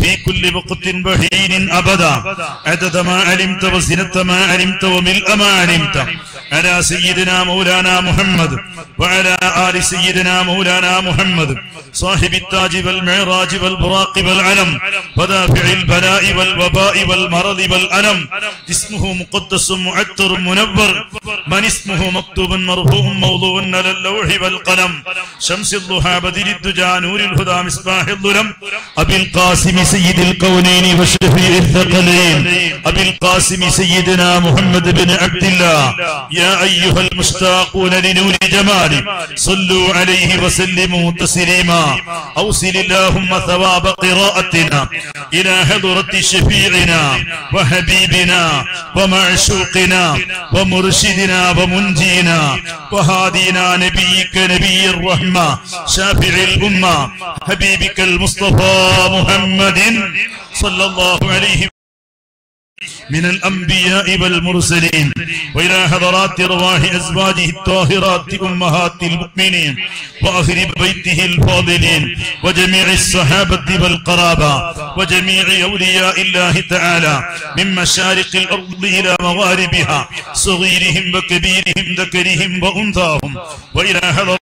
في كل وقت بحين أبدا عدد ما علمت وزنة ما علمت وملء ما علمت على سيدنا مولانا محمد وعلى آل سيدنا مولانا محمد صاحب التاج والمعراج والبراق والعلم ودافع البلاء والوباء والمرض والألم اسمه مقدس معتر منور من اسمه مكتوب مرفوع موضوع على اللوح والقلم شمس الضحى بدر الدجى نور الهدى مصباح الظلم أبي القاسم سيد الكونين وشفيع الثقلين. أبي القاسم سيدنا محمد بن عبد الله. يا أيها المشتاقون لنور جماله صلوا عليه وسلموا تسليما. أوصل اللهم ثواب قراءتنا إلى حضرة شفيعنا وحبيبنا ومعشوقنا ومرشدنا ومنجينا وهادينا نبيك نبي الرحمة شافع الأمة حبيبك المصطفى محمد صلى الله عليه من الأنبياء والمرسلين وإلى حضرات أرواح أزواجه الطاهرات أمهات المؤمنين وآخر بيته الفاضلين وجميع الصحابة والقرابة وجميع أولياء الله تعالى من مشارق الأرض إلى مغاربها صغيرهم وكبيرهم ذكرهم وأنثاهم. وإلى حضرات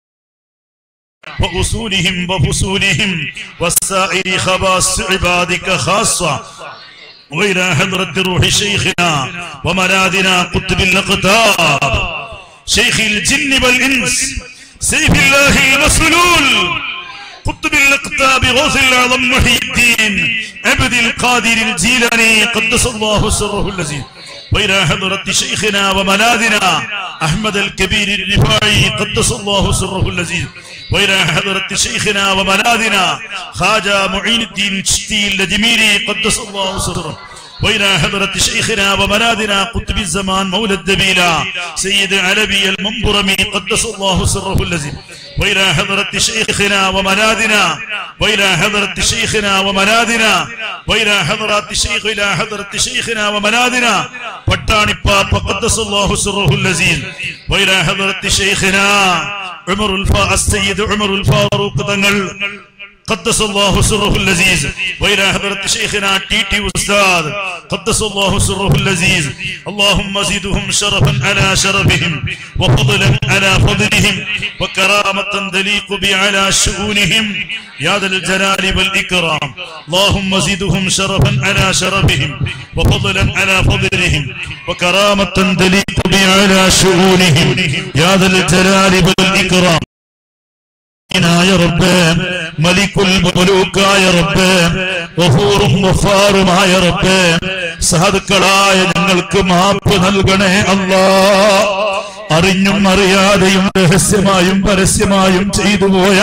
وأصولهم وفصولهم والسائر خواص عبادك خاصة وإلى حضرة روح شيخنا وملاذنا قطب الأقطاب. شيخ الجن والإنس سيف الله المسلول قطب الأقطاب غوث الأعظم محي الدين عبد القادر الجيلاني قدس الله سره اللذيذ وإلى حضرة شيخنا وملاذنا أحمد الكبير الرفاعي قدس الله سره اللذيذ وإلى حضرة شيخنا وملاذنا خاجة معين الدين الشتي الجميري قدس الله سره وإلى حضرة شيخنا وملاذنا قطب الزمان مولى الدبيلة سيد علبي المنبرمي قدس الله سره اللذيذ وإلى حضرة شيخنا وملاذنا وإلى حضرة شيخنا وملاذنا وإلى حضرة شيخ إلى حضرة شيخنا وملاذنا പട്ടാണി പാപ്പ قدس الله سره اللذيذ وإلى حضرة شيخنا عمر الفا السيد عمر الفاروق തങ്ങൾ قدس الله سره اللذيذ. وإلى حضرة شيخنا تي تي أستاذ قدس الله سره اللذيذ. اللهم زدهم شرفا على شرفهم وفضلا على فضلهم وكرامة تليق بعلى شؤونهم. يا ذا الجلال والإكرام. اللهم زدهم شرفا على شرفهم وفضلا على فضلهم وكرامة تليق بعلى شؤونهم. يا ذا الجلال والإكرام. ായ റബ്ബേ മലിക്കുൽ റബ്ബ് റബ്ബ് ഞങ്ങൾക്ക് മാപ്പ് നൽകണേ അല്ലാ. അറിഞ്ഞും അറിയാതെയും രഹസ്യമായും പരസ്യമായും ചെയ്തു പോയ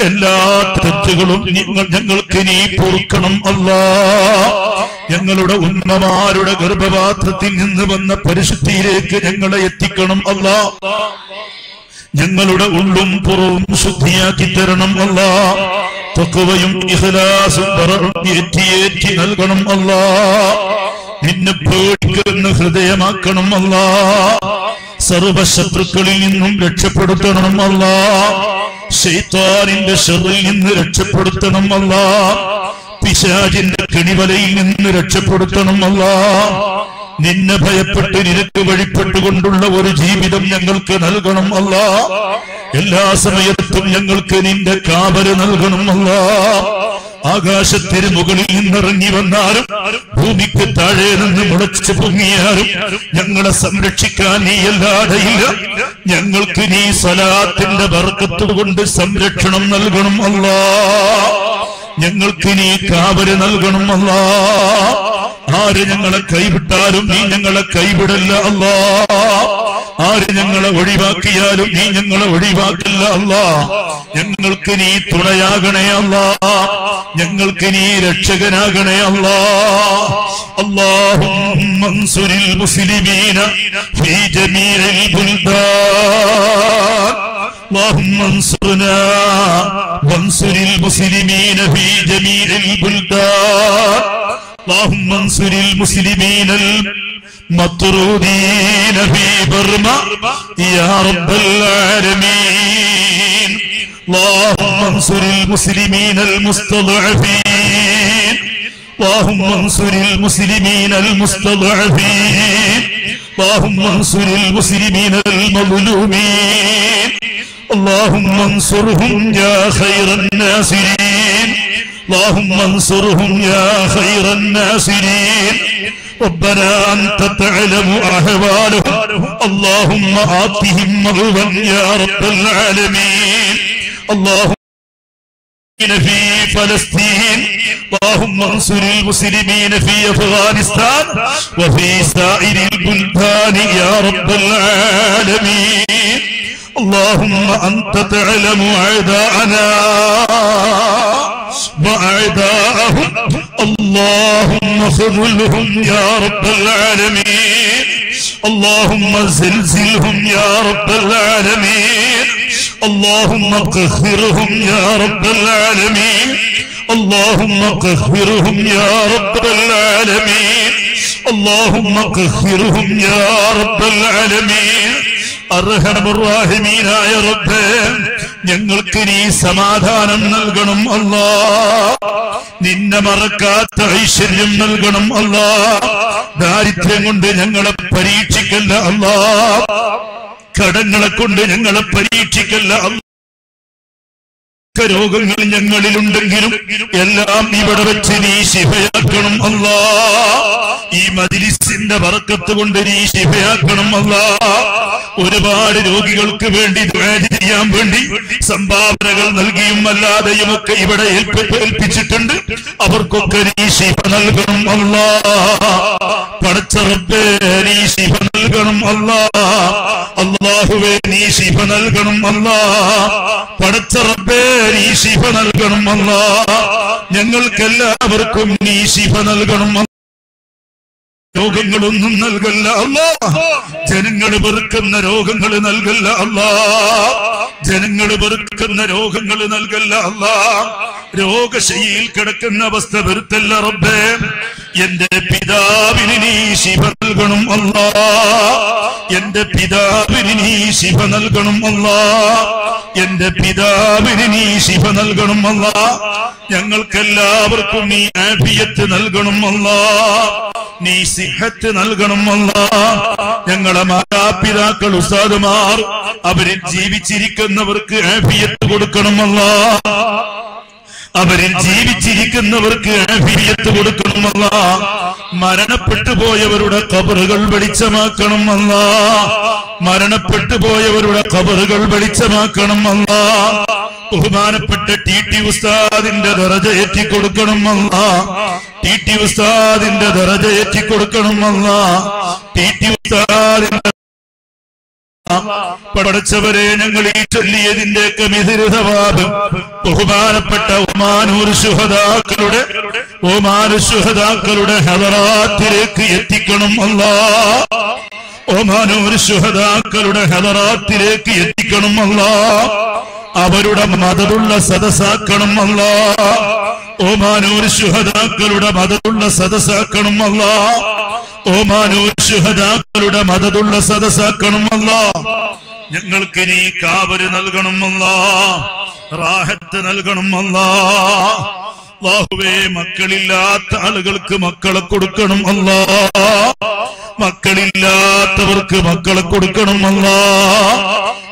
എല്ലാ തെറ്റുകളും നിങ്ങൾ ഞങ്ങൾക്ക് നീ പൊറുക്കണം അല്ലാ. ഞങ്ങളുടെ ഉന്നമാരുടെ ഗർഭപാത്രത്തിൽ നിന്ന് വന്ന പരിശുദ്ധിയിലേക്ക് ഞങ്ങളെ എത്തിക്കണം അല്ലാ. ഞങ്ങളുടെ ഉള്ളും പുറവും ശുദ്ധിയാക്കി തരണം അല്ല. തക്കവയും ഇഹലാസും ഏറ്റി നൽകണം അല്ല. നിന്നെ പേടിക്കുന്ന ഹൃദയമാക്കണം അല്ല. സർവശത്രുക്കളിൽ നിന്നും രക്ഷപ്പെടുത്തണം അല്ല. ശൈത്താനിന്റെ ഷെറിൽ നിന്ന് രക്ഷപ്പെടുത്തണം അല്ല. പിശാജിന്റെ കെണിവലയിൽ നിന്ന് രക്ഷപ്പെടുത്തണം അല്ല. നിന്നെ ഭയപ്പെട്ട് നിനക്ക് വഴിപ്പെട്ടുകൊണ്ടുള്ള ഒരു ജീവിതം ഞങ്ങൾക്ക് നൽകണം അല്ല. എല്ലാ സമയത്തും ഞങ്ങൾക്ക് നിന്റെ കാവൽ നൽകണം അല്ല. ആകാശത്തിന് മുകളിൽ നിന്നിറങ്ങി വന്നാലും ഭൂമിക്ക് താഴെ നിന്ന് മുളച്ചു പൊങ്ങിയാലും ഞങ്ങളെ സംരക്ഷിക്കാൻ നീ അല്ലാതെയില്ല. ഞങ്ങൾക്ക് നീ സലാത്തിന്റെ ബർക്കത്തുകൊണ്ട് സംരക്ഷണം നൽകണം അല്ലാ. ഞങ്ങൾക്ക് നീ കാവൽ നൽകണം അല്ല. ആര് ഞങ്ങളെ കൈവിട്ടാലും നീ ഞങ്ങളെ കൈവിടല്ല അല്ലാ. ആര് ഞങ്ങളെ ഒഴിവാക്കിയാലും നീ ഞങ്ങളെ ഒഴിവാക്കില്ല അല്ല ഞങ്ങൾക്ക് നീ തുണയാകണേ അല്ല ഞങ്ങൾക്ക് നീ രക്ഷകനാകണേ അല്ല اللهم انصر المسلمين في جميع البلدان اللهم انصرنا وانصر المسلمين في جميع البلدان اللهم انصر المسلمين المطرودين في برما يا رب العالمين اللهم انصر المسلمين المستضعفين اللهم انصر المسلمين المستضعفين اللهم انصر المسلمين المظلومين اللهم انصرهم يا خير الناصرين اللهم انصرهم يا خير الناصرين ربنا أنت تعلم أحوالهم اللهم آتهم مغوا يا رب العالمين. اللهم في فلسطين. اللهم انصر المسلمين في أفغانستان. وفي سائر البلدان يا رب العالمين. اللهم أنت تعلم أعداءنا. واعداءهم اللهم خذلهم يا رب العالمين. اللهم زلزلهم يا رب العالمين. اللهم قهرهم يا رب العالمين. اللهم قهرهم يا رب العالمين. اللهم قهرهم يا رب العالمين. അർഹമുറാഹിമീനായ റബ്ബേ ഞങ്ങൾക്ക് നീ സമാധാനം നൽകണം അല്ലാ. നിന്നെ മറക്കാത്ത ഐശ്വര്യം നൽകണം അല്ലാ. ദാരിദ്ര്യം കൊണ്ട് ഞങ്ങളെ പരീക്ഷിക്കല്ല അല്ലാ. കടങ്ങളെ കൊണ്ട് ഞങ്ങളെ പരീക്ഷിക്കല്ല ഒക്കെ രോഗങ്ങൾ ഞങ്ങളിലുണ്ടെങ്കിലും എല്ലാം ഇവിടെ വെച്ച് നീ ശിഫയാക്കണം അല്ല. ഈ മജിലിസിന്റെ വറക്കത്ത് കൊണ്ട് നീ ശിഫയാക്കണം അല്ല. ഒരുപാട് രോഗികൾക്ക് വേണ്ടി ചെയ്യാൻ വേണ്ടി സംഭാവനകൾ നൽകിയും അല്ലാതെയും ഒക്കെ ഇവിടെ ഏൽപ്പി- ഏൽപ്പിച്ചിട്ടുണ്ട്. അവർക്കൊക്കെ നീ ശിഫ നൽകണം അല്ല. പടച്ച റബ്ബേ നീ ശിഫ നൽകണം അല്ല. അള്ളാഹുവേ നീ ശിഫ നൽകണം അല്ല. പടച്ച റബ്ബേ നീ ശിഫ നൽകണം അല്ലാ ഞങ്ങൾക്കെല്ലാവർക്കും നീ ശിഫ നൽകണം അല്ലാ. രോഗങ്ങളൊന്നും നൽകല്ല അല്ല. ജനങ്ങൾ വെറുക്കുന്ന രോഗങ്ങൾ നൽകല്ല അല്ല. ജനങ്ങൾ വെറുക്കുന്ന രോഗങ്ങൾ നൽകല്ല അല്ല. രോഗശൈലിയിൽ കിടക്കുന്ന അവസ്ഥ വരുത്തല്ല റബ്ബേ. എന്റെ പിതാവിന് നീ ശിവ നൽകണം അല്ല. എന്റെ പിതാവിന് നീ ശിവ നൽകണം അല്ല. എന്റെ പിതാവിന് നീ ശിവ നൽകണം അല്ല. ഞങ്ങൾക്കെല്ലാവർക്കും നീ ആഫിയത്ത് നൽകണം അല്ല. നീ സിഹത്ത് നൽകണം ഞങ്ങളെ മാതാപിതാക്കൾ ഉസ്താദുമാർ അവരിൽ ജീവിച്ചിരിക്കുന്നവർക്ക് ആഫിയത്ത് കൊടുക്കണമല്ല അവരിൽ ജീവിച്ചിരിക്കുന്നവർക്ക് ആഫിയത്ത് കൊടുക്കണമല്ല. മരണപ്പെട്ടു പോയവരുടെ കബറുകൾ വെളിച്ചമാക്കണമല്ല. മരണപ്പെട്ടു പോയവരുടെ കബറുകൾ വെളിച്ചമാക്കണമല്ല. ബഹുമാനപ്പെട്ട ടി ടി ഉസ്താദിന്റെ ദറജ ഏറ്റി കൊടുക്കണമല്ല. ടി ടി ഉസ്താദിന്റെ ദറജ ഏറ്റി കൊടുക്കണമല്ല. ടി ടി ഉസ്താദിന്റെ പടച്ചവരെ ഞങ്ങൾ ഈ ചൊല്ലിയതിന്റെയൊക്കെ മിതിരുതവാദം ബഹുമാനപ്പെട്ട ഒമാനൂർ ശുഹതാക്കളുടെ ഒമാനു ശുഹതാക്കളുടെ ഹദറാത്തിലേക്ക് എത്തിക്കണം അല്ല. ഒമാനൂർ ശുഹതാക്കളുടെ ഹദറാത്തിലേക്ക് എത്തിക്കണം അല്ല. അവരുടെ മതമുള്ള സദസാക്കണം അല്ല. ഒമാനൂർ ശുഹതാക്കളുടെ മതമുള്ള സദസാക്കണം അല്ലാ. ഓമാനൂർ ശുഹദാക്കളുടെ മതതുള്ള സദസ്സാക്കണമല്ല ഞങ്ങൾക്ക് നീ കാവര് നൽകണമല്ല റാഹത്ത് നൽകണമല്ല ബാഹുവേ മക്കളില്ലാത്ത ആളുകൾക്ക് മക്കളെ കൊടുക്കണം അല്ല. മക്കളില്ലാത്തവർക്ക് മക്കളെ കൊടുക്കണം അല്ല.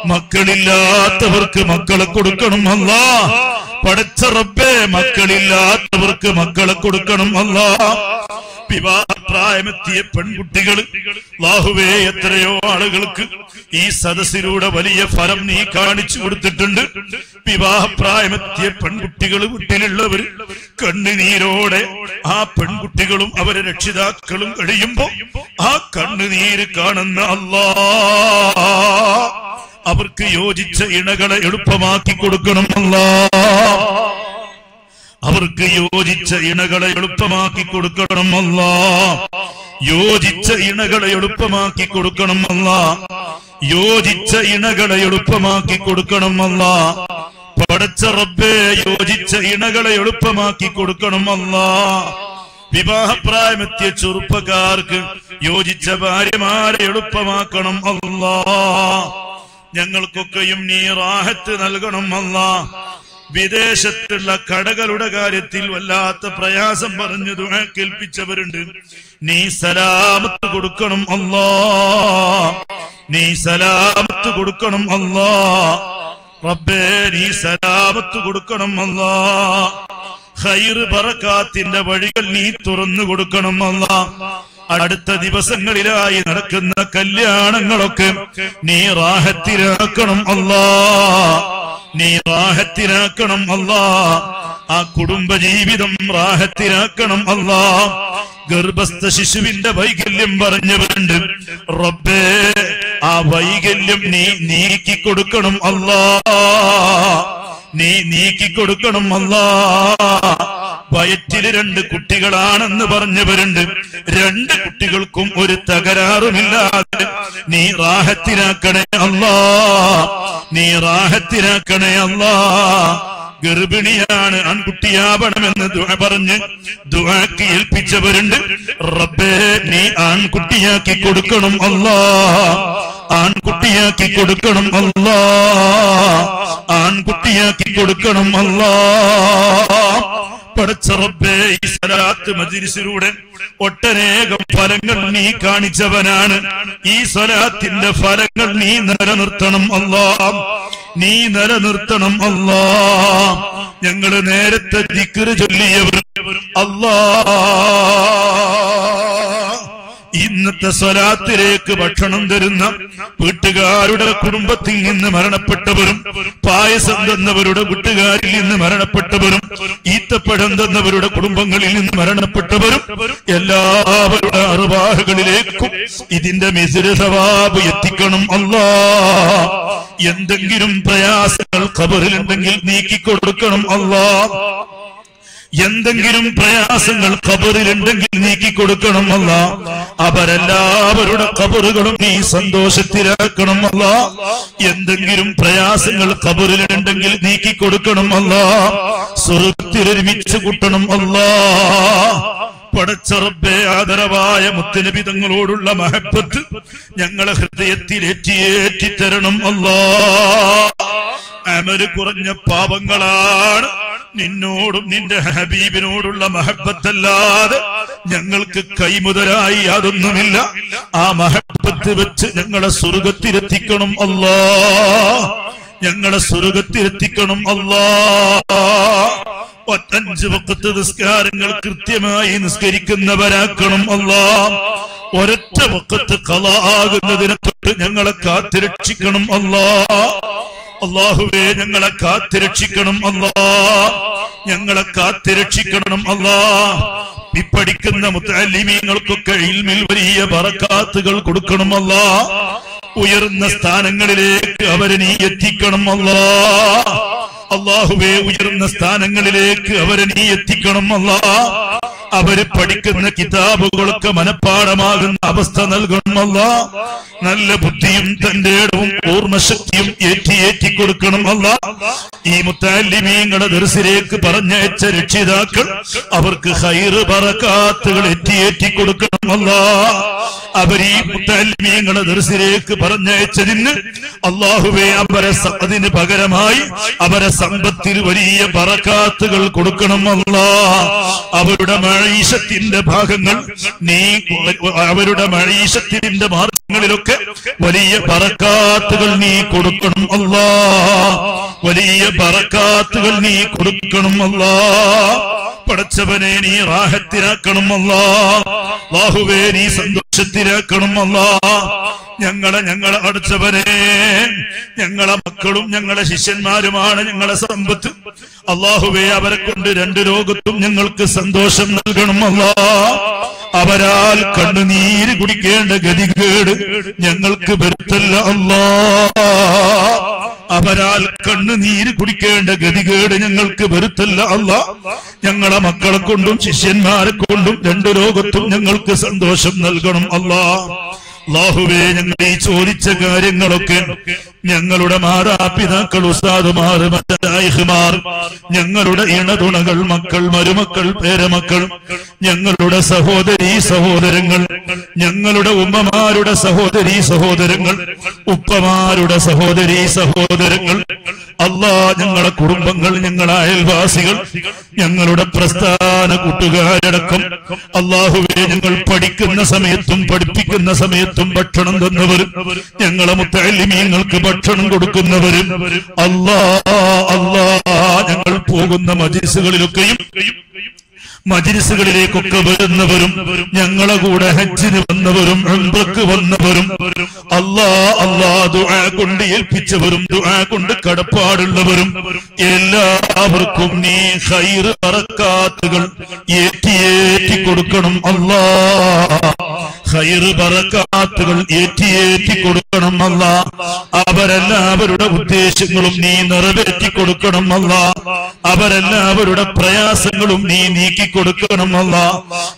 മക്കളില്ലാത്തവർക്ക് മക്കളെ കൊടുക്കണം അല്ല. പടച്ച റബ്ബേ മക്കളില്ലാത്തവർക്ക് മക്കളെ കൊടുക്കണം അല്ല. വിവാഹപ്രായമെത്തിയ പെൺകുട്ടികൾ ലാഹുവേ എത്രയോ ആളുകൾക്ക് ഈ സദസ്സിലൂടെ വലിയ ഫലം നീ കാണിച്ചു കൊടുത്തിട്ടുണ്ട്. വിവാഹപ്രായമെത്തിയ പെൺകുട്ടികൾ വീട്ടിലുള്ളവർ കണ്ണുനീരോടെ ആ പെൺകുട്ടികളും അവരെ രക്ഷിതാക്കളും കഴിയുമ്പോ ആ കണ്ണുനീര് കാണുന്ന അല്ലാ അവർക്ക് യോജിച്ച ഇണകളെ എളുപ്പമാക്കി കൊടുക്കണം അല്ലാ അവർക്ക് യോജിച്ച ഇണകളെ എളുപ്പമാക്കി കൊടുക്കണം അല്ല. യോജിച്ച ഇണകളെ എളുപ്പമാക്കി കൊടുക്കണം അല്ല. യോജിച്ച ഇണകളെ എളുപ്പമാക്കി കൊടുക്കണം അല്ല. പടച്ച റബ്ബേ യോജിച്ച ഇണകളെ എളുപ്പമാക്കി കൊടുക്കണം അല്ല. വിവാഹപ്രായമെത്തിയ ചെറുപ്പക്കാർക്ക് യോജിച്ച ഭാര്യമാരെ എളുപ്പമാക്കണം അല്ലാ. ഞങ്ങൾക്കൊക്കെയും നീ റാഹത്ത് നൽകണം അല്ലാ. വിദേശത്തുള്ള കടകളുടെ കാര്യത്തിൽ വല്ലാത്ത പ്രയാസം പറഞ്ഞു ദുആ കേൾപ്പിച്ചവരുണ്ട്. നീ സലാമത്ത് കൊടുക്കണം അല്ലാ. നീ സലാമത്ത് കൊടുക്കണം അല്ലാ. റബ്ബേ നീ സലാമത്ത് കൊടുക്കണം അല്ലാ. ഹൈറ് ബറക്കാത്തിന്റെ വഴികൾ നീ തുറന്നു കൊടുക്കണം അല്ലാ. അടുത്ത ദിവസങ്ങളിലായി നടക്കുന്ന കല്യാണങ്ങളൊക്കെ നീ റാഹത്തിലാക്കണം അല്ലാ. നീ റാഹത്തിലാക്കണം അല്ലാ. ആ കുടുംബജീവിതം റാഹത്തിലാക്കണം അല്ലാ. ഗർഭസ്ഥ ശിശുവിന്റെ വൈകല്യം പറഞ്ഞവരുണ്ട് റബ്ബേ ആ വൈകല്യം നീ നീക്കി കൊടുക്കണം അല്ലാ. നീ നീക്കി കൊടുക്കണം അല്ലാ. വയറ്റിൽ രണ്ട് കുട്ടികളാണെന്ന് പറഞ്ഞവരുണ്ട്. രണ്ട് കുട്ടികൾക്കും ഒരു തകരാറുമില്ലാതെ നീ റാഹത്തിനാക്കണേ അല്ലാ. നീ റാഹത്തിനാക്കണേ അല്ലാ. ഗർഭിണിയാണ് ആൺകുട്ടിയാവണമെന്ന് ദുആ പറഞ്ഞ് ദുആക്ക് ഏൽപ്പിച്ചവരുണ്ട്. റബ്ബേ നീ ആൺകുട്ടിയാക്കി കൊടുക്കണം അല്ലാ. ആൺകുട്ടിയാക്കി കൊടുക്കണം അല്ലാ. ആൺകുട്ടിയാക്കി കൊടുക്കണം അല്ലാ. പടച്ച റബ്ബേ ഈ സലാത്ത് മജിലിസിലൂടെ ഒട്ടനേകം ഫലങ്ങൾ നീ കാണിച്ചവനാണ്. ഈ സ്വലാത്തിന്റെ ഫലങ്ങൾ നീ നിലനിർത്തണം അല്ലാ. നീ നിലനിർത്തണം അല്ലാ. ഞങ്ങൾ നേരത്തെ ദിക്കറ് ചൊല്ലിയവരും അല്ലാ. ഇന്നത്തെ സ്വലാത്തിലേക്ക് ഭക്ഷണം തരുന്ന വീട്ടുകാരുടെ കുടുംബത്തിൽ നിന്ന് മരണപ്പെട്ടവരും പായസം തന്നവരുടെ വീട്ടുകാരിൽ നിന്ന് മരണപ്പെട്ടവരും ഈത്തപ്പഴം തന്നവരുടെ കുടുംബങ്ങളിൽ നിന്ന് മരണപ്പെട്ടവരും എല്ലാവരുടെ അറിവാഹുകളിലേക്കും ഇതിന്റെ മിസുര സവാബ് എത്തിക്കണം അല്ലാ. എന്തെങ്കിലും പ്രയാസങ്ങൾ ഖബറിലുണ്ടെങ്കിൽ നീക്കിക്കൊടുക്കണം അല്ലാ. എന്തെങ്കിലും പ്രയാസങ്ങൾ കബറിലുണ്ടെങ്കിൽ നീക്കി കൊടുക്കണം അവരെല്ലാവരുടെ കബറുകളും നീ സന്തോഷത്തിലാക്കണം അല്ല. എന്തെങ്കിലും പ്രയാസങ്ങൾ കബറിലുണ്ടെങ്കിൽ നീക്കി കൊടുക്കണം അല്ല കൂട്ടണം അല്ല. പടച്ചറബേ ആദരവായ മുത്തനബിതങ്ങളോടുള്ള മഹബത്ത് ഞങ്ങളെ ഹൃദയത്തിലേറ്റിയേറ്റിത്തരണം അല്ലാ. അമൽ കുറഞ്ഞ പാപങ്ങളാണ് നിന്നോടും നിന്റെ ഹബീബിനോടുള്ള മഹബത്തല്ലാതെ ഞങ്ങൾക്ക് കൈമുതലായി അതൊന്നുമില്ല ആ മഹബത്ത് വെച്ച് ഞങ്ങളെ സ്വർഗത്തിലെത്തിക്കണം അല്ലാ. ഞങ്ങളെ സ്വർഗത്തിലെത്തിക്കണം അല്ലാ. ഒറ്റഞ്ച് വക്കത്ത് നിസ്കാരങ്ങൾ കൃത്യമായി നിസ്കരിക്കുന്നവരാക്കണം അല്ലാ. ഒരൊറ്റ വക്കത്ത് കല ആകുന്നതിനെ തൊട്ട് ഞങ്ങളെ കാത്തിരക്ഷിക്കണം അല്ലാ. അള്ളാഹുവേ ഞങ്ങളെ കാത്തിരക്ഷിക്കണം അല്ലാ ഞങ്ങളെ കാത്തിരക്ഷിക്കണം അല്ലാ പഠിക്കുന്ന മുത്തലിമീങ്ങൾക്കൊക്കെ ഇൽമിൽ വലിയ പറക്കാത്തുകൾ കൊടുക്കണം അല്ലാ ഉയർന്ന സ്ഥാനങ്ങളിലേക്ക് അവരെ നീ എത്തിക്കണം അല്ലാ അള്ളാഹുവേ ഉയർന്ന സ്ഥാനങ്ങളിലേക്ക് അവരെ നീ എത്തിക്കണം അല്ലാ അവർ പഠിക്കുന്ന കിതാബുകളൊക്കെ മനഃപ്പാടമാകുന്ന അവസ്ഥ നൽകണമല്ല നല്ല ബുദ്ധിയും തന്റെ ഇടവും ഓർമ്മശക്തിയും ഏറ്റി ഏറ്റി കൊടുക്കണമല്ല ഈ മുത്താലിമീങ്ങളുടെ ദർശിലേക്ക് പറഞ്ഞയച്ച രക്ഷിതാക്കൾ അവർക്ക് ഹൈറ് പറക്കാത്തുകൾ ഏറ്റി ഏറ്റി കൊടുക്കണമല്ല അവർ ഈ മുത്താലിമീങ്ങളുടെ ദർശിലേക്ക് പറഞ്ഞയച്ചതിന് അള്ളാഹുവെ അവരെ അതിന് പകരമായി അവരെ സമ്പത്തിൽ വലിയ പറക്കാത്തുകൾ കൊടുക്കണമല്ല അവരുടെ മഴീശത്തിന്റെ ഭാഗങ്ങൾ നീ അവരുടെ മഴീശത്തിന്റെ മാർഗ വലിയ പറക്കാത്തുകൾ നീ കൊടുക്കണം അല്ലാ. വലിയ പറക്കാത്തുകൾ നീ കൊടുക്കണം അല്ലാ. പടച്ചവനെ നീ റാഹത്തിലാക്കണം അല്ലാ. ബാഹുവേ നീ സന്തോഷത്തിലാക്കണം അല്ലാ. ഞങ്ങളെ ഞങ്ങളെ അടച്ചവനെ ഞങ്ങളെ മക്കളും ഞങ്ങളെ ശിഷ്യന്മാരുമാണ് ഞങ്ങളെ സമ്പത്ത്. അള്ളാഹുവേ അവരെ കൊണ്ട് രണ്ട് ലോകത്തും ഞങ്ങൾക്ക് സന്തോഷം നൽകണം അല്ലാ. അവരാൽ കണ്ണുനീര് കുടിക്കേണ്ട ഗതികേട് ഞങ്ങൾക്ക് വരുത്തല്ല അല്ലാ. അവരാൽ കണ്ണുനീര് കുടിക്കേണ്ട ഗതികേട് ഞങ്ങൾക്ക് വരുത്തല്ല അല്ല. ഞങ്ങളെ മക്കളെ കൊണ്ടും ശിഷ്യന്മാരെ കൊണ്ടും രണ്ടു ലോകത്തും ഞങ്ങൾക്ക് സന്തോഷം നൽകണം അല്ലാ. അള്ളാഹുവേ ഞങ്ങൾ ഈ ചോദിച്ച കാര്യങ്ങളൊക്കെ ഞങ്ങളുടെ മാതാപിതാക്കൾ ഉസ്താദുമാർ മറ്റായിഹുമാർ ഞങ്ങളുടെ ഇണതുണകൾ മക്കൾ മരുമക്കൾ പേരമക്കൾ ഞങ്ങളുടെ സഹോദരി സഹോദരങ്ങൾ ഞങ്ങളുടെ ഉമ്മമാരുടെ സഹോദരി സഹോദരങ്ങൾ ഉപ്പമാരുടെ സഹോദരി സഹോദരങ്ങൾ അല്ലാ ഞങ്ങളുടെ കുടുംബങ്ങൾ ഞങ്ങളുടെ അയൽവാസികൾ ഞങ്ങളുടെ പ്രസ്ഥാന കൂട്ടുകാരടക്കം അള്ളാഹുവെ ഞങ്ങൾ പഠിക്കുന്ന സമയത്തും പഠിപ്പിക്കുന്ന സമയത്തും ഭക്ഷണം തന്നവരും. ഞങ്ങളെ മുത്തലിമീങ്ങൾക്ക് ഭക്ഷണം കൊടുക്കുന്നവരും. അല്ലാ അല്ലാ ഞങ്ങൾ പോകുന്ന മജിസുകളിലൊക്കെയും മജിലിസുകളിലേക്കൊക്കെ വരുന്നവരും ഞങ്ങളെ കൂടെ ഹജ്ജിന് വന്നവരും ഉംറക്ക് വന്നവരും അല്ലാ അല്ലാ ദുആ കൊണ്ട് ഏൽപ്പിച്ചവരും ദുആ കൊണ്ട് കടപ്പാടുള്ളവരും എല്ലാവർക്കും നീ ഹൈറ് പറക്കാത്തുകൾ ഏറ്റി ഏറ്റി കൊടുക്കണം അല്ലാ. ഹൈറ് പറക്കാത്തുകൾ ഏറ്റി ഏറ്റി കൊടുക്കണം അല്ല. അവരെല്ലാവരുടെ ഉദ്ദേശങ്ങളും നീ നിറവേറ്റി കൊടുക്കണം അല്ല. അവരെല്ലാവരുടെ പ്രയാസങ്ങളും നീ നീക്കി കൊടുക്കണം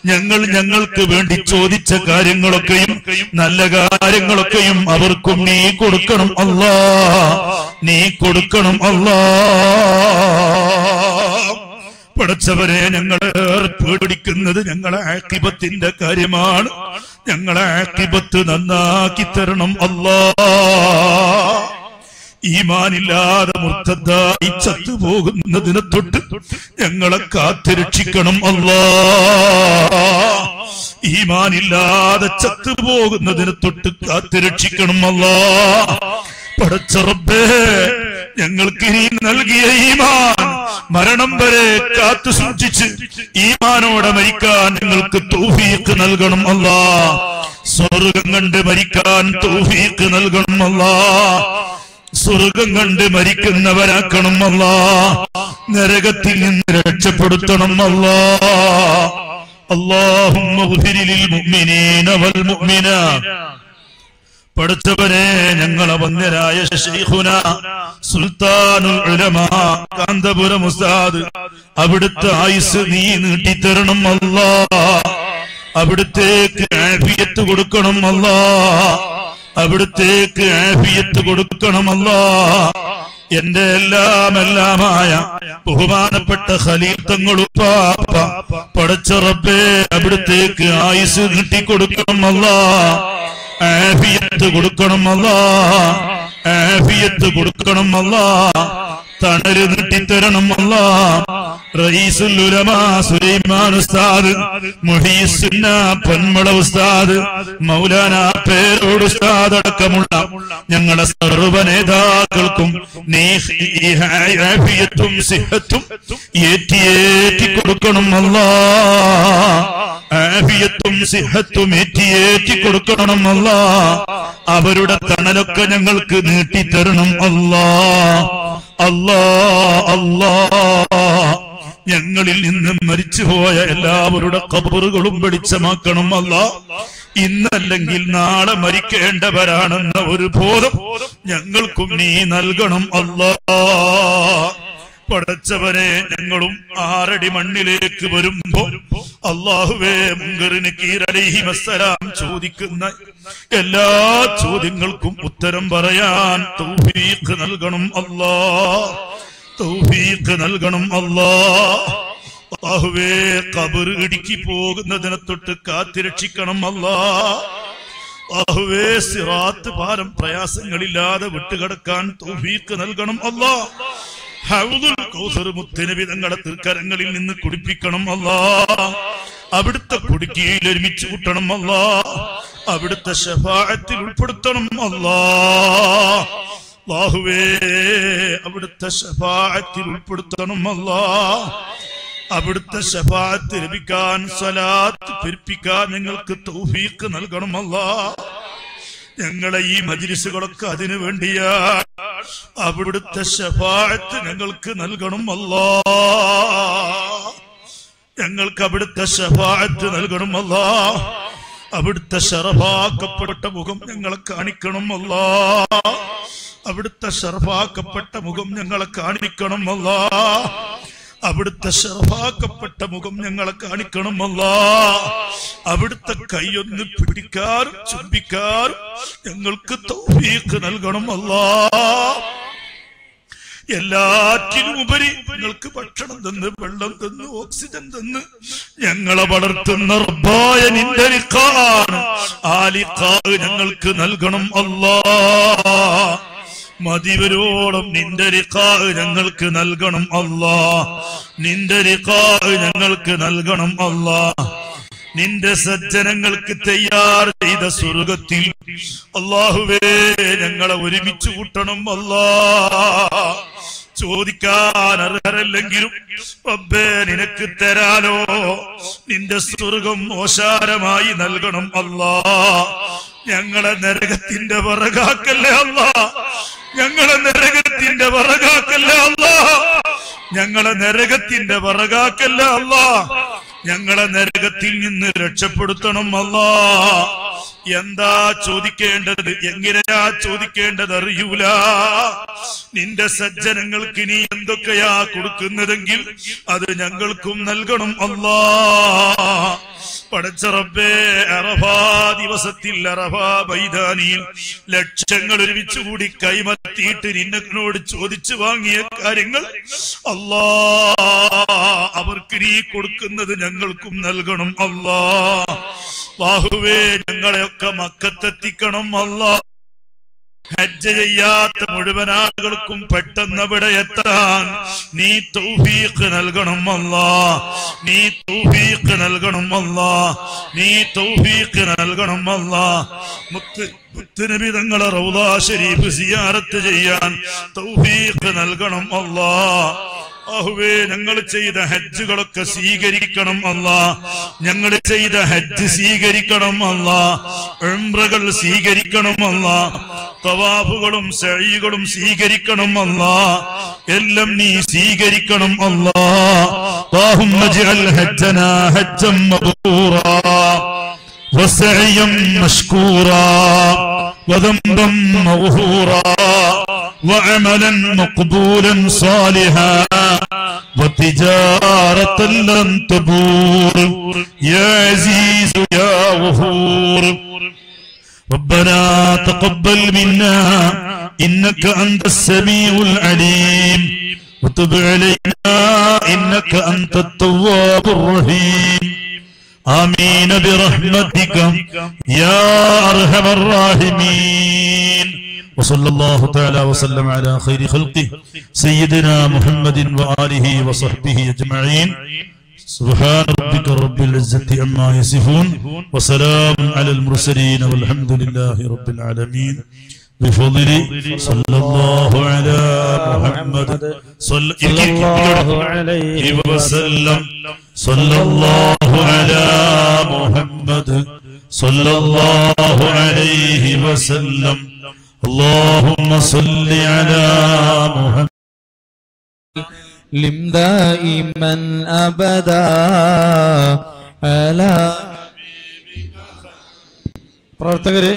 ഞങ്ങൾ ഞങ്ങൾക്ക് വേണ്ടി ചോദിച്ച കാര്യങ്ങളൊക്കെയും നല്ല കാര്യങ്ങളൊക്കെയും അവർക്കും നീ കൊടുക്കണം അല്ല. നീ കൊടുക്കണം അല്ല. പഠിച്ചവരെ ഞങ്ങളെ പേടിക്കുന്നത് ഞങ്ങളെ ആക്കിപത്തിന്റെ കാര്യമാണ്. ഞങ്ങളെ ആക്കിപത്ത് നന്നാക്കി തരണം അല്ലാ. ഈമാനില്ലാതെ മുർത്തായി ചത്തുപോകുന്നതിനെ തൊട്ട് ഞങ്ങളെ കാത്തുരക്ഷിക്കണം അല്ലാ ഈമാനില്ലാതെ ചത്തുപോകുന്നതിനെ തൊട്ട് കാത്തുരക്ഷിക്കണം അല്ലാ പടച്ചറബേ ഞങ്ങൾക്ക് ഇനി നൽകിയ ഈമാൻ മരണം വരെ കാത്തു സൂക്ഷിച്ച് ഈമാനോടെ മരിക്കാൻ ഞങ്ങൾക്ക് തൗഫീഖ് നൽകണം അല്ലാ സ്വർഗം കണ്ട് മരിക്കാൻ തൗഫീഖ് നൽകണം അല്ലാ സ്വർഗം കണ്ട് മരിക്കുന്നവരാക്കണം അല്ല. നരകത്തിൽ നിന്ന് രക്ഷപ്പെടുത്തണം അല്ല. അള്ളാഹും പഠിച്ചവരെ ഞങ്ങളെ വന്യരായ ഷെയ്ഖുന സുൽത്താനുൽ ഉലമാ കാന്തപുരം ഉസ്താദ് അവിടുത്തെ ആയുസ് നീ നീട്ടിത്തരണം അല്ലാ. അവിടുത്തേക്ക് ആഫിയത്ത് കൊടുക്കണം അല്ലാ. അവിടുത്തേക്ക് ആഫിയത്ത് കൊടുക്കണമല്ല. എന്റെ എല്ലാം എല്ലാമായ ബഹുമാനപ്പെട്ട ഹലീത്തങ്ങളും പാപ്പ പടച്ച റബ്ബേ അവിടുത്തേക്ക് ആയുസ് നീട്ടിക്കൊടുക്കണമല്ല ആഫിയത്ത് കൊടുക്കണമല്ല. ആഫിയത്ത് കൊടുക്കണമല്ല. തണൽ നീട്ടിത്തരണം അല്ല. റയീസുൽ സുലൈമാൻ ഉസ്താദ് മുഹീസുന്ന ഉസ്താദ് പേരോട് ഞങ്ങളുടെ സർവ നേതാക്കൾക്കും കൊടുക്കണം അല്ലാ. ആഫിയത്തും സിഹത്തും ഏറ്റി ഏറ്റി കൊടുക്കണം അല്ല. അവരുടെ തണലൊക്കെ ഞങ്ങൾക്ക് നീട്ടിത്തരണം അല്ലാ. അല്ലാ ഞങ്ങളിൽ നിന്ന് മരിച്ചുപോയ എല്ലാവരുടെ കബറുകളും വെളിച്ചമാക്കണം അല്ല. ഇന്നല്ലെങ്കിൽ നാളെ മരിക്കേണ്ടവരാണെന്ന ഒരു ബോധം ഞങ്ങൾക്കും നീ നൽകണം അല്ലാ. പടച്ചവരെ ഞങ്ങളും ആറടി മണ്ണിലേക്ക് വരുമ്പോ അള്ളാഹുവേ മുങ്കറിന് കീരടിഹി മസ്സലാം ചോദിക്കുന്ന എല്ലാ ചോദ്യങ്ങൾക്കും ഉത്തരം പറയാൻ തൗഫീഖ് നൽകണം അല്ലാ തൗഫീഖ് നൽകണം അല്ലാ അള്ളാഹുവേ കബർ ഇടുക്കി പോകുന്നതിനെ തൊട്ട് കാത്തിരക്ഷിക്കണം അല്ലാ അള്ളാഹുവേ സിറാത്ത് പാരം പ്രയാസങ്ങളില്ലാതെ വിട്ടുകിടക്കാൻ തൗഫീഖ് നൽകണം അല്ലാ ഹൗദുൽ തങ്ങളുടെ തൃക്കരങ്ങളിൽ നിന്ന് കുടിപ്പിക്കണം അല്ലാ. അവിടുത്തെ കുടുക്കിയിൽ ഒരുമിച്ച് കൂട്ടണം അല്ലാ. അവിടുത്തെ ശഫായത്തിൽ ഉൾപ്പെടുത്തണം അല്ലാ. ബാഹുവേ അവിടുത്തെ ശഫായത്തിൽ ഉൾപ്പെടുത്തണം അല്ലാ. അവിടുത്തെ ഷഫാഅത്ത് ലഭിക്കാൻ സലാത്ത് പെരുപ്പിക്കാൻ നിങ്ങൾക്ക് തൗഫീക്ക് നൽകണം അല്ലാ. ഞങ്ങളെ ഈ മജിലിസുകളൊക്കെ അതിനു വേണ്ടിയാ. അവിടുത്തെ ഷഫാഅത്ത് ഞങ്ങൾക്ക് നൽകണം അല്ലാ. ഞങ്ങൾക്ക് അവിടുത്തെ ഷഫാഅത്ത് നൽകണം അല്ലാ. അവിടുത്തെ ശറഫാക്കപ്പെട്ട മുഖം ഞങ്ങളെ കാണിക്കണം അല്ലാ. അവിടുത്തെ ശറഫാക്കപ്പെട്ട മുഖം ഞങ്ങളെ കാണിക്കണം അല്ലാ. അവിടുത്തെ ഷറഫാക്കപ്പെട്ട മുഖം ഞങ്ങളെ കാണിക്കണം അല്ലാ. അവിടുത്തെ കൈയൊന്ന് പിടിക്കാറും ചുംബിക്കാറും ഞങ്ങൾക്ക് തൗഫീഖ് നൽകണം എല്ലാറ്റിനും ഉപരി നിങ്ങൾക്ക് ഭക്ഷണം തന്ന് വെള്ളം തന്ന് ഓക്സിജൻ തന്ന് ഞങ്ങളെ വളർത്തുന്ന റബ്ബായ നിന്റെ ലിഖാണ് ആ ലിഖാഹ് ഞങ്ങൾക്ക് നൽകണം അല്ലാ. മതിവരോളം നിന്റെ റിക്കാ ഞങ്ങൾക്ക് നൽകണം അല്ലാ. നിന്റെ റിക്കാ ഞങ്ങൾക്ക് നൽകണം അല്ലാ. നിന്റെ സജ്ജനങ്ങൾക്ക് തയ്യാർ ചെയ്ത സ്വർഗത്തിൽ അള്ളാഹുവേ ഞങ്ങളെ ഒരുമിച്ച് കൂട്ടണം അല്ലാ. ചോദിക്കാൻ അർഹരല്ലെങ്കിലും റബ്ബേ നിനക്ക് തരാലോ. നിന്റെ സ്വർഗം ഓശാരമായി നൽകണം അല്ലാ. ഞങ്ങളെ നരകത്തിന്റെ വറകാക്കല്ലേ അല്ല? ഞങ്ങളെ നരകത്തിന്റെ വറകാക്കല്ലേ അല്ല? ഞങ്ങളെ നരകത്തിന്റെ വറകാക്കല്ലേ അല്ല? ഞങ്ങളെ നരകത്തിൽ നിന്ന് രക്ഷപ്പെടുത്തണം അല്ല. എന്താ ചോദിക്കേണ്ടത്? എങ്ങനെയാ ചോദിക്കേണ്ടത് അറിയൂല. നിന്റെ സജ്ജനങ്ങൾക്ക് നീ എന്തൊക്കെയാ കൊടുക്കുന്നതെങ്കിൽ അത് ഞങ്ങൾക്കും നൽകണം അല്ലാ. പടച്ച റബ്ബേ അറഫാ ദിവസത്തിൽ അറഫാ മൈതാനിയിൽ ലക്ഷങ്ങൾ ഒരുമിച്ച് കൂടി കൈമത്തിയിട്ട് നിന്നോട് ചോദിച്ചു വാങ്ങിയ കാര്യങ്ങൾ അല്ലാ അവർക്ക് നീ കൊടുക്കുന്നത് ഞങ്ങൾക്കും നൽകണം അല്ലാ. ബാഹുവേ ഞങ്ങളെയൊക്കെ മക്കത്തെത്തിക്കണം അല്ലാ. ഹജ്ജ് ചെയ്യാത്ത മുഴുവൻ ആളുകൾക്കും പെട്ടെന്ന് അവിടെ എത്താൻ നീ തൗഫീഖ് നൽകണം അല്ലാ. നീ തൗഫീഖ് നൽകണം അല്ലാ. നീ തൗഫീഖ് നൽകണം അല്ലാ. മുത്ത് മുത്തുനബി തങ്ങളെ റൗദാ ഷരീഫ് സിയാറത്ത് ചെയ്യാൻ തൗഫീഖ് നൽകണം അല്ലാ. അഹുവേ ഞങ്ങൾ ചെയ്ത ഹജ്ജുകളൊക്കെ സ്വീകരിക്കണം അല്ല. ഞങ്ങൾ ചെയ്ത ഹജ്ജ് സ്വീകരിക്കണം അല്ല. എംബ്രകൾ സ്വീകരിക്കണം അല്ല. തവാഫുകളും സഴികളും സ്വീകരിക്കണം അല്ല. എല്ലാം നീ സ്വീകരിക്കണം അല്ലാഹുമ്മ ഹജ്ജന ഹജ്ജം മബൂറാ. وسعيا مشكورا وذنبا مغفورا وعملا مقبولا صالحا وتجارة لن تبور. يا عزيز يا غفور. ربنا تقبل منا إنك أنت السميع العليم. وتب علينا إنك أنت التواب الرحيم. آمين برحمتك يا أرحم الراحمين وصلى الله تعالى وسلم على خير خلقه سيدنا محمد وآله وصحبه أجمعين سبحان ربك رب العزة عما يصفون وسلام على المرسلين والحمد لله رب العالمين بفضل صلى الله على محمد صلى الله عليه وسلم صلى الله على محمد صلى الله عليه وسلم اللهم صل على محمد لم دائما أبدا على പ്രവർത്തകര്